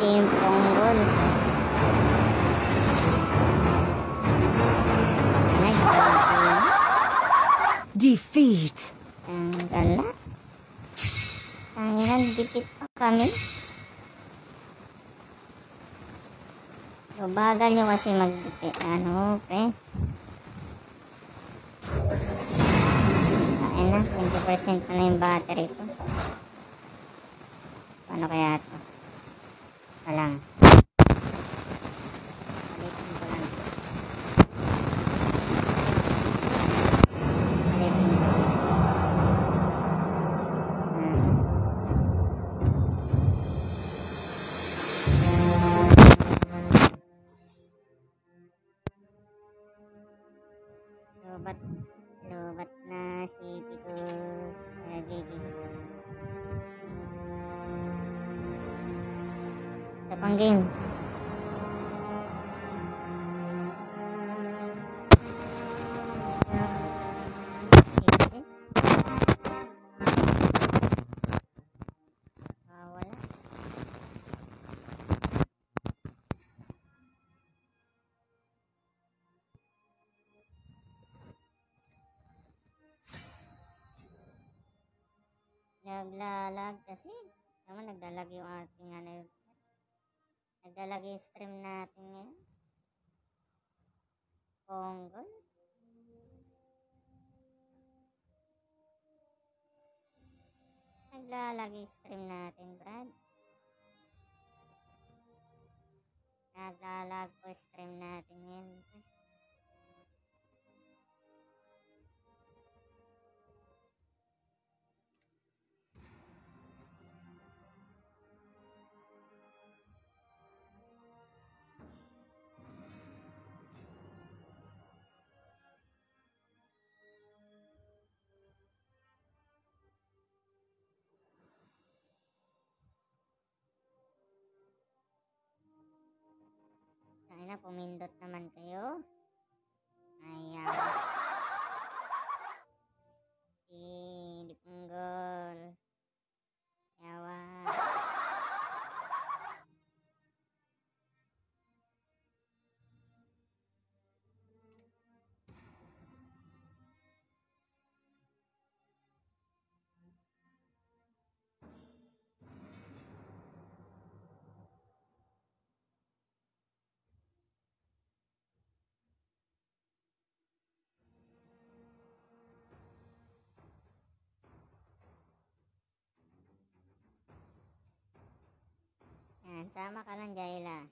A: Team Ponggol. Ay, grabe.
F: Defeat.
A: Ang gala. Tanginan, dipit pa kami. So, bagal nyo kasi mag-dipit. Ano, pre? Ayun na, 20% na yung battery ko. Paano kaya to? Ito lang. Game. Naglalag kasi. Naman nagdalag yung yung stream natin ngayon. Ponggol. Naglalag yung stream natin, Brad. Naglalag po stream natin ngayon. Ay na, pumindot naman kayo. Ayaw. Hindi punggol. Yan, sama ka lang, Jaila.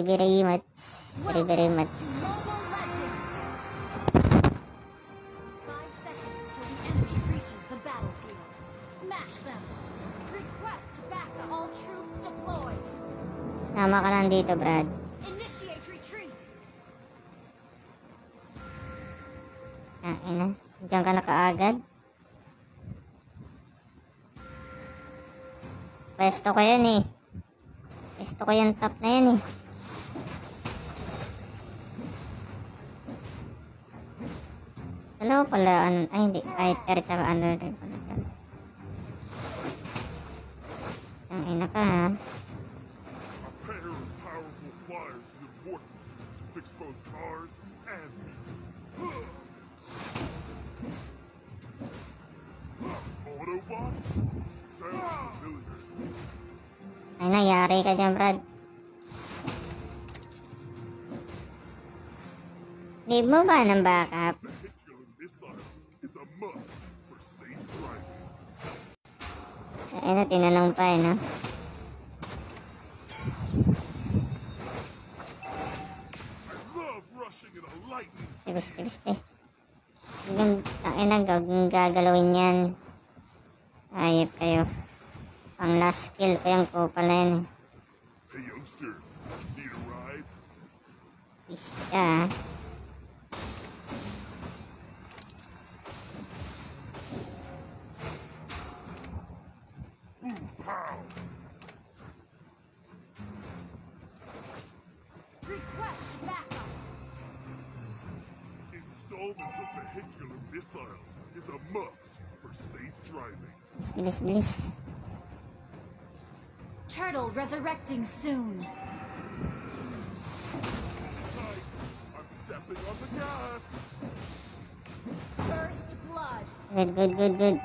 A: Very much. Very, very much. Tama ka lang dito, Brad.
D: Initiate retreat.
A: Ah, ina. Diyan ka na kaagad. Pwesto ko yan eh. Pwesto ko yung top na yan eh. Ano pala, ano, ay hindi, fighter tsaka under din pala. Ang ina ka ha. Ay nayari ka dyan, Brad. Need mo ba ng backup? Ay na, tinanong pa eh, no? Tibis, tibis, eh. Hanggang, tangin na, gag- gagalawin yan. Ayop kayo. Pang last skill ko yung kupal na yan, eh.
E: Hey youngster, need a ride?
A: Piste ka,
E: Installment of vehicular missiles is a must for safe driving.
D: Turtle resurrecting soon.
E: I'm stepping on the gas.
D: First blood.
A: Good, good, good, good.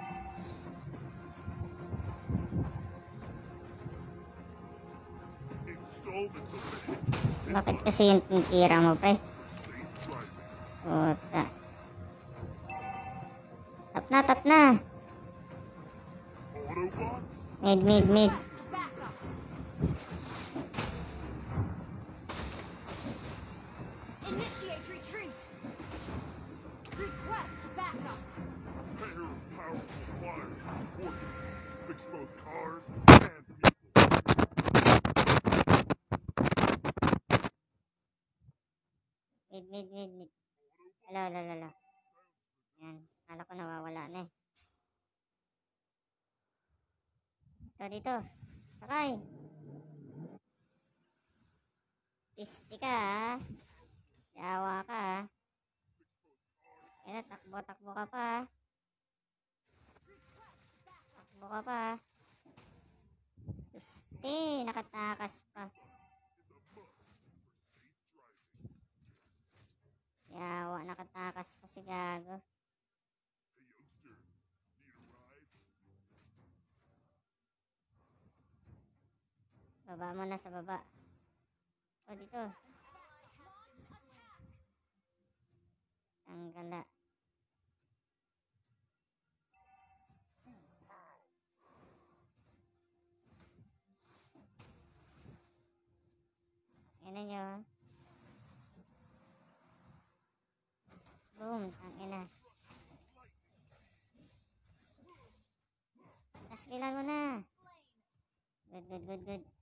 E: Installment of vehicular
A: Bakit kasi yung tira mo, pre?
E: safe driving.
A: Puta. Tap na, tap na. Mid, mid, mid. Mid, mid, mid, mid. Hello, hello, hello, hello. Yan. Kala ko nawawala na eh. Ito, dito. Sakay. Pisti ka ha. Yawa ka ha. Yan, takbo, takbo ka pa ha. Takbo ka pa ha. Pisti, nakatakas pa. Yawa, nakatakas pa si Gago.
E: Hey youngster, need a ride?
A: Baba mo na sa baba. O, dito. Tanggala. Yan na nyo. Boom, tangina. Naskilan mo na. Good, good, good, good.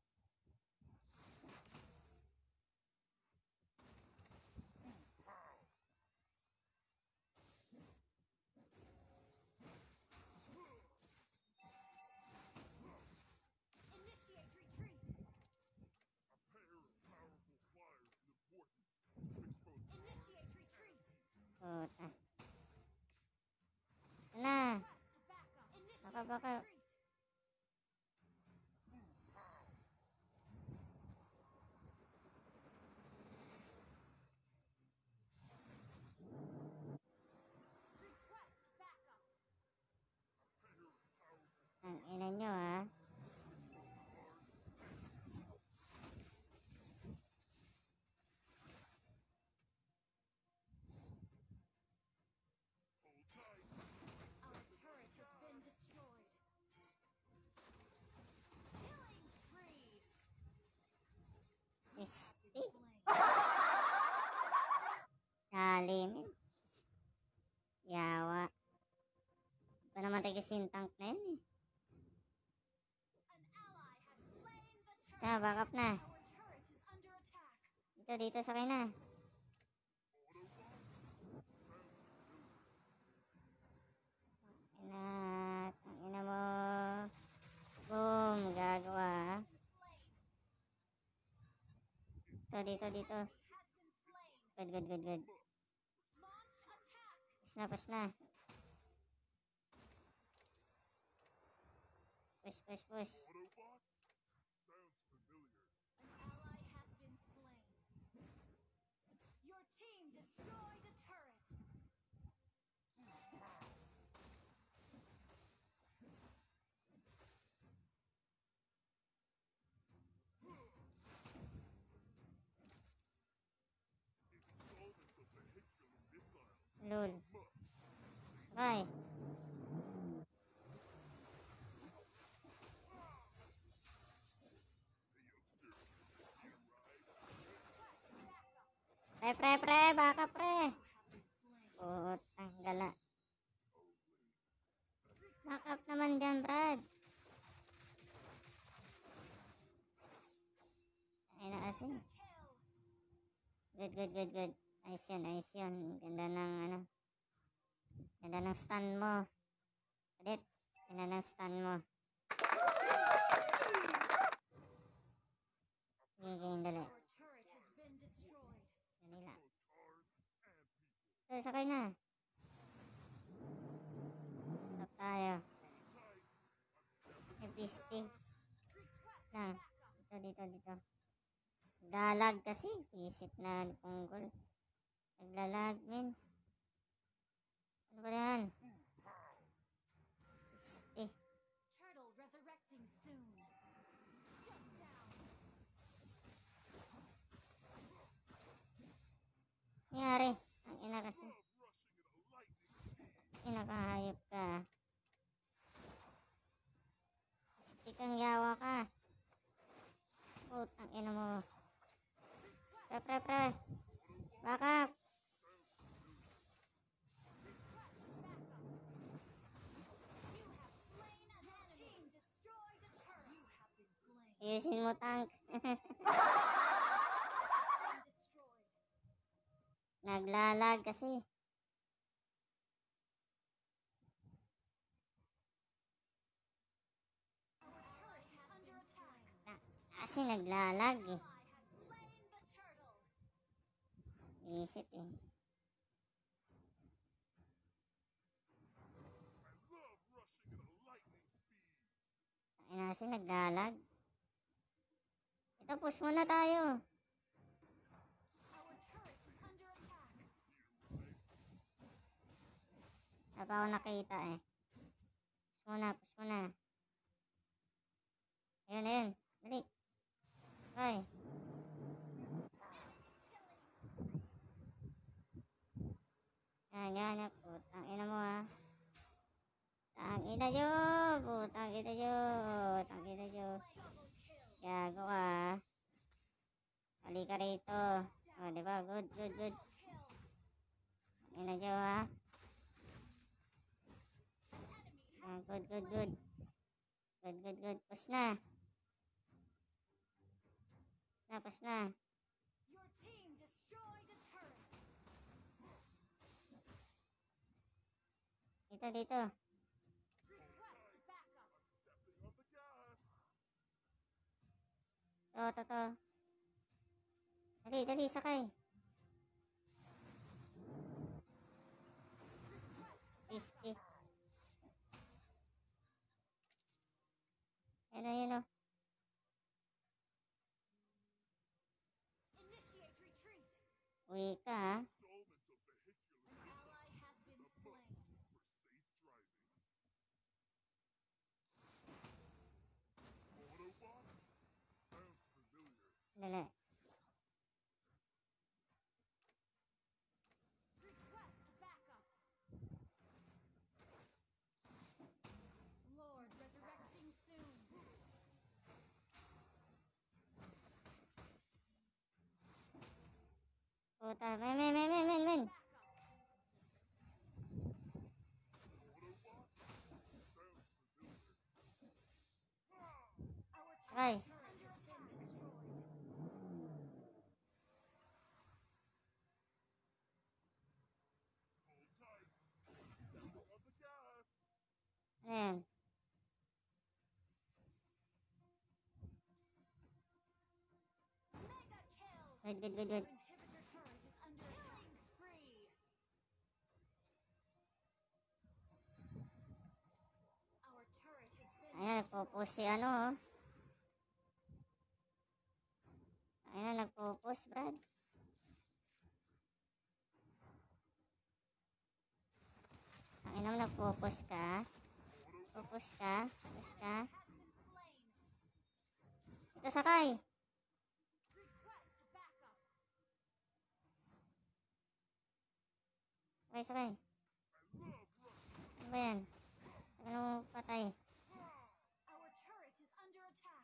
A: Puta. Ito na. Baka, baka. Ang ina nyo ha.
D: Christy. Dalimin. Yawa.
A: Ba naman tayo yung tank na yun eh. Ta, back up na. Dito, dito, sakay na. Na. Dito, dito, dito. Good, good, good, good. Push na, push na. Push, push, push. Lol. Bye. Pre, pre, pre, baka pre. Putang gala. Back naman dyan, Brad. Ay na kasi.
D: Kill.
A: Good, good, good, good. Ayos yun, ayos yun. Ganda ng ano. Ganda ng stun mo. Ulit. Ganda ng stun mo. Sige, ganyan dali. Dali lang. So, sakay na. Stop tayo. F50. Lang. Dito, dito, dito. Naglalag kasi. Visit na punggol. Naglalag, men. Ano ba yan? F50.
D: Turtle resurrecting soon. Shut down.
A: Nangyari. Ang ina kasi. Ina kahayop ka. Stick ang yawa ka. Putang ina mo. Pre, pre, pre. Back Ayusin mo tank. Naglalag kasi. Kasi naglalag eh. Visit eh.
E: I love rushing at a lightning speed.
A: Ang ina kasi naglalag. Push muna tayo. Pa ako nakita eh. Push muna, push muna. Ayun, ayun. Dali. Okay. Yan, yan, yan. Putang ina mo ha. Tang ina nyo. Putang ina nyo. Tang ina nyo. Gago ka ha. Bali ka rito. O, di ba? Good, good, good. Ina nyo ha. Ah, good, good, good. Good, good, good. Push na. Push na, push na.
D: Your team destroyed a turret.
A: Dito, dito.
D: Request backup.
E: Stepping on the gas.
A: To, to, to. Dali, dali, sakay.
D: Request
A: 50. Yan o, yan o.
D: Initiate retreat.
A: Uwi ka ha.
D: Lệ lệ.
A: Puta,
D: ven,
A: ven,
D: ven, ven, ven, ven.
A: Đây. Yan?
D: Mega kill.
A: Good, good, good, good. Ayan, nagpo-push si ano, oh. Ayan, nagpo-push, Brad. Ang ina mo, nagpo-push ka. Pupush ka. Push ka. Ito, sakay. Sakay, sakay. Ano ba yan? Ano mo patay?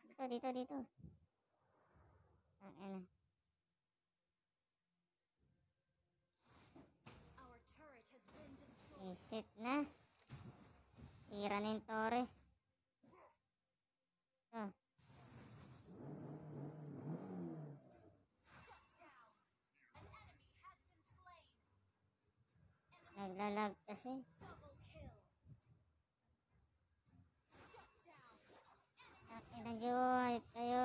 A: Dito, dito, dito. Ang ina.
D: Been destroyed.
A: Isit na. Sira na yung tore. Ito.
D: Slain.
A: Naglalag kasi. Ang ina nyo, ayop kayo.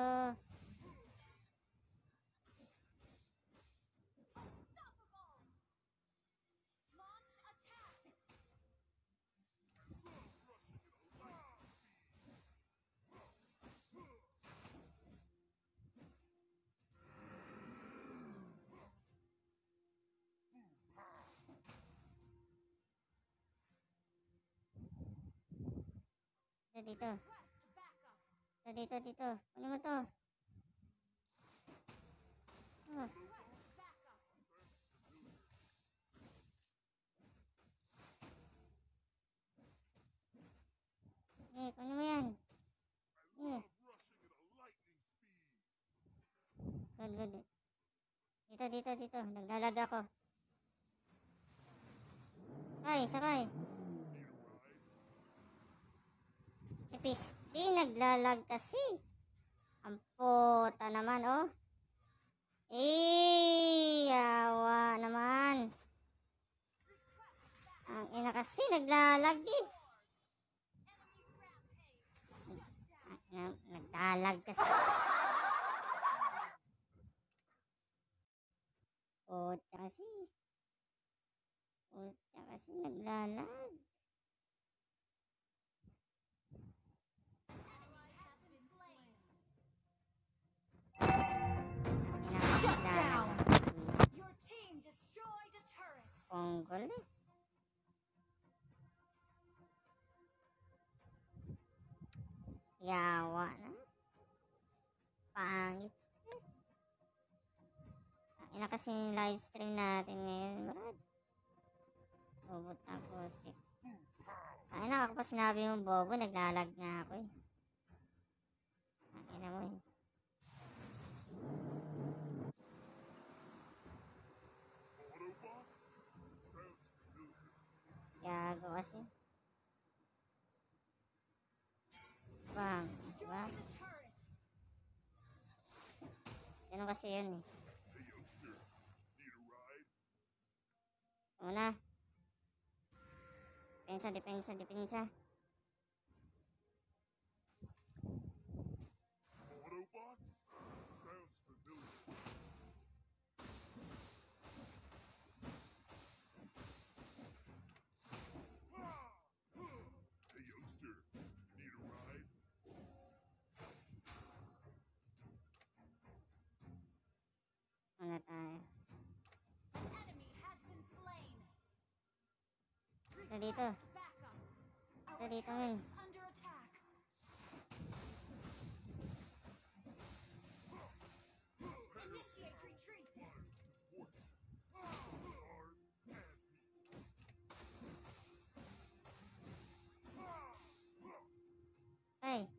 A: Dito, dito. Dito, dito, dito. Kunin mo to. Oh, eh, kunin mo yan. Eh, good, good. Dito, dito, dito. Naglalag ako. Ay, sakay. Ipis, di naglalag kasi. Ang puta naman, oh. Eh, yawa naman. Ang ina kasi naglalag eh. Naglalag kasi. Puta kasi. Puta kasi naglalag. Ponggol eh. Yawa na. Pangit. Ang ina kasi live stream natin ngayon, Brad. Bobot na putik. Ang ako pa sinabi yung bobo, naglalag nga ako eh. Ang ina mo eh.
E: Autobots? Sounds familiar.
A: Gago kasi. Bang, diba? Ganun kasi yun eh. Una. Depensa, depensa, depensa.
E: Autobots? Sounds familiar. Hey, youngster. Need a ride?
A: Una tayo.
D: Enemy has been slain.
A: Ito dito.
D: Request backup. Our
A: Ito dito,
D: turret
A: men.
D: is under attack. Initiate retreat.
E: Ours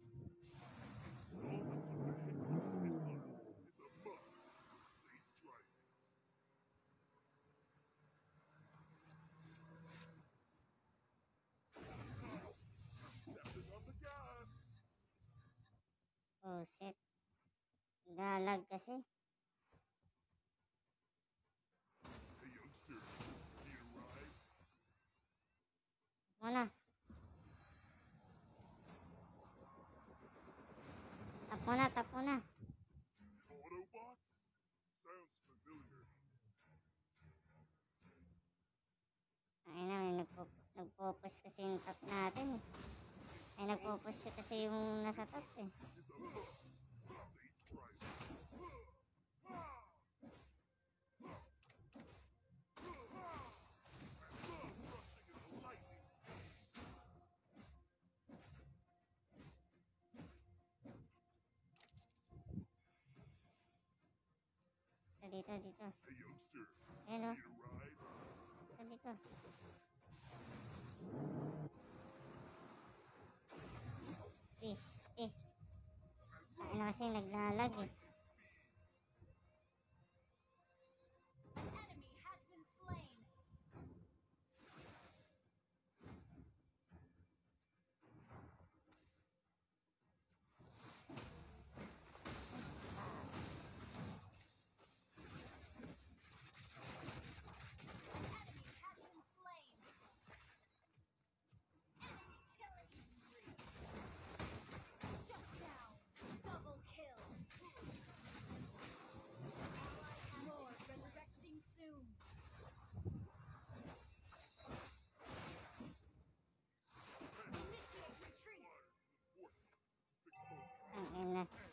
A: Oh, shit. Dalag kasi.
E: Hey, youngster. Need a ride?
A: Wala. Tapo na, tapo na.
E: Autobots? Sounds familiar.
A: Ay na, nagpo nagpo-focus kasi yung tap natin eh. Ay nagpo-push kasi yung nasa top eh. Dito, dito.
E: Hello. Oh.
A: Dito. dito. kasi naglalag eh.
E: பாருங்க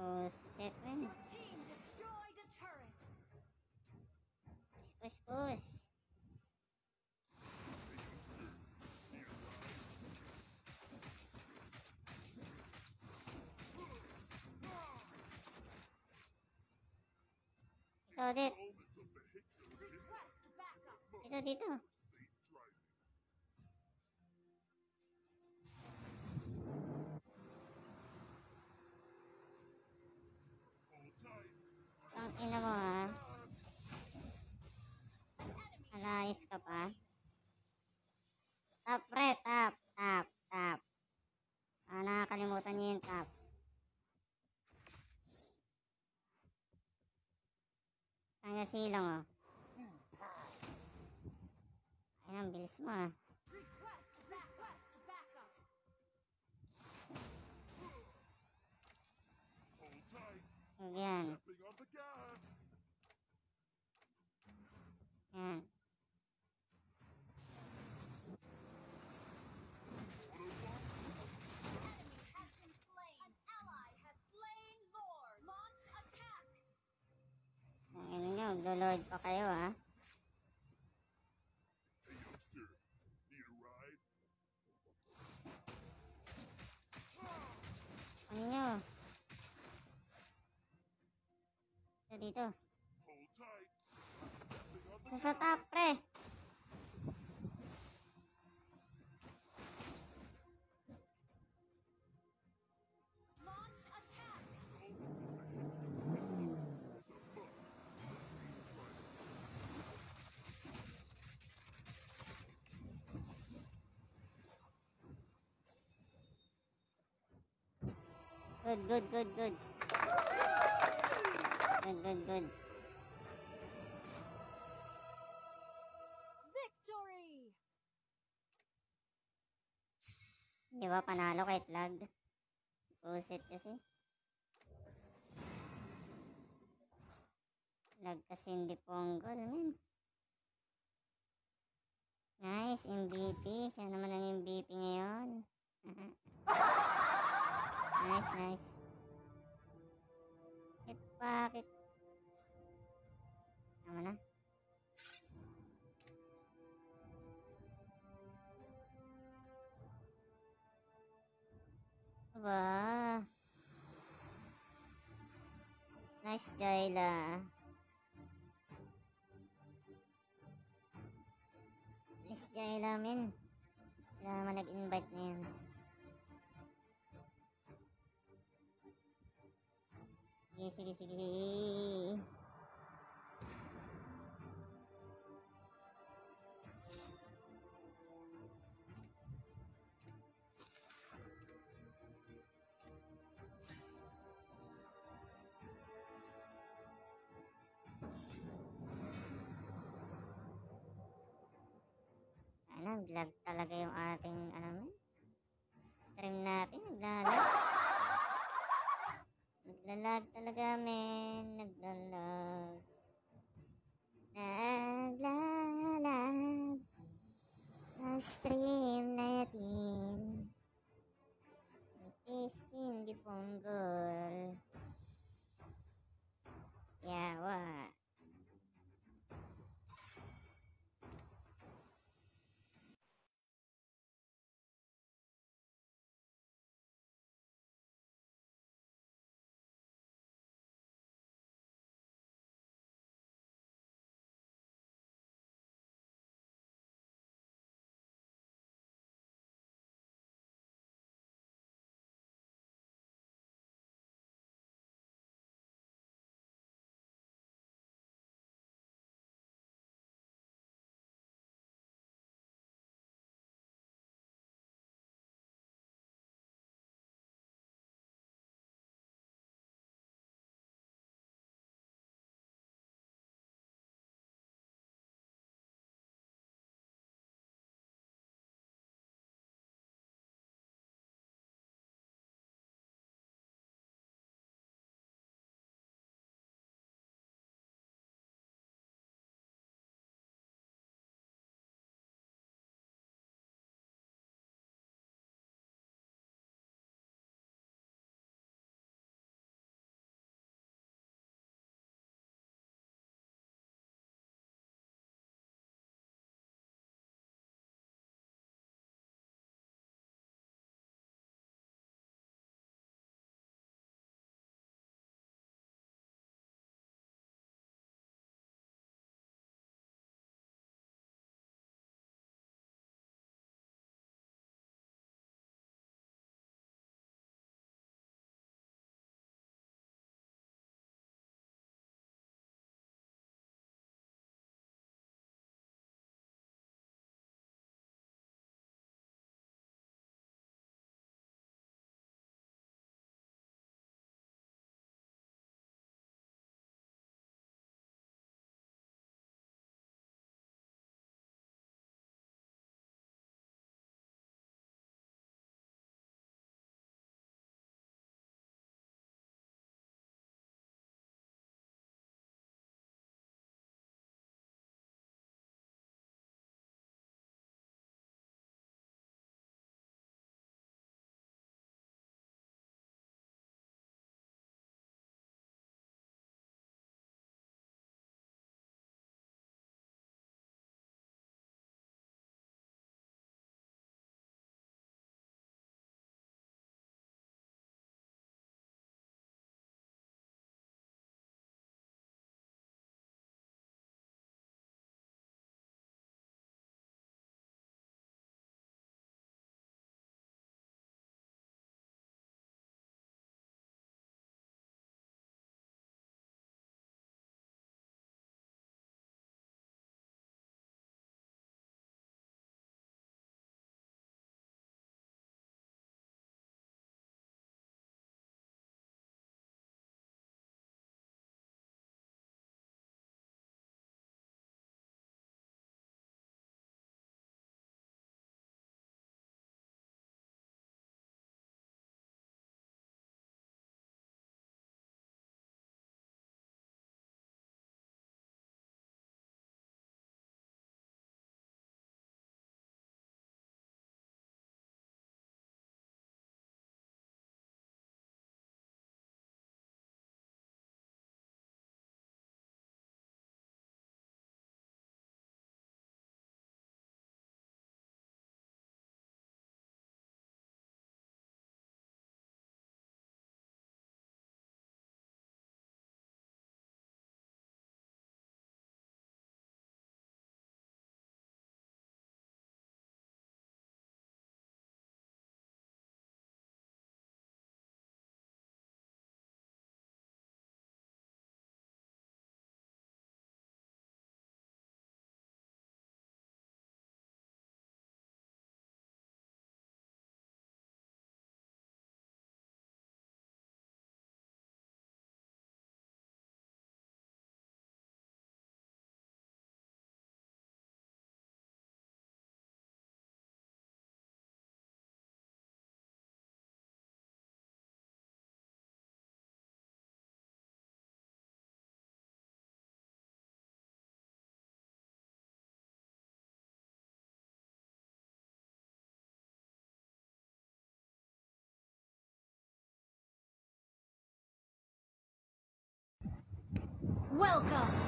A: Oh, shit, man.
D: Oh, di.
A: Dito, dito. Ang ina mo ha. Alayos ka pa. Tapre. silong, oh. Ah. Ayun, ang bilis mo, ah. Ayan. Maglo-lord pa kayo ha.
E: Hey,
A: Ano nyo? Dito, dito. Sa, sa top, pre. Good, good, good, good. Good, good, good.
D: Victory!
A: Di ba panalo kahit lag? Pusit kasi. Lag kasi hindi po ang goal, man. Nice, MVP. Siya naman ang MVP ngayon. Nice, nice. Hit bakit? Tama na. Aba. Nice, Jayla. Nice, Jayla, men. Sila naman nag-invite na yan. Sige, sige, sige. Ano, lag talaga yung ating, ano, stream natin, naglalag. Naglalag talaga men, naglalag. Naglalag. Ang stream natin. Ipis hindi ponggol. Yawa.
D: Welcome.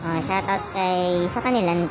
A: Ah, shoutout kay sa kanilang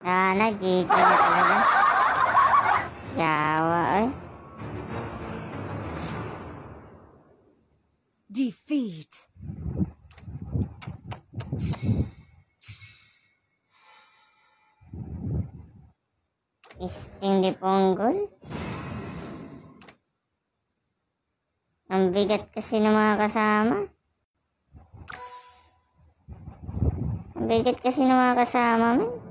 A: Wala na, GG na talaga. Yawa eh.
F: Defeat.
A: Sting di Ponggol. Ang bigat kasi ng mga kasama. Ang bigat kasi ng mga kasama, man.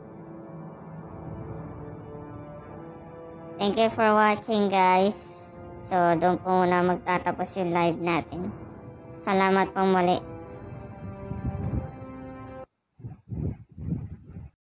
A: Thank you for watching, guys. So, doon po muna magtatapos yung live natin. Salamat pong muli.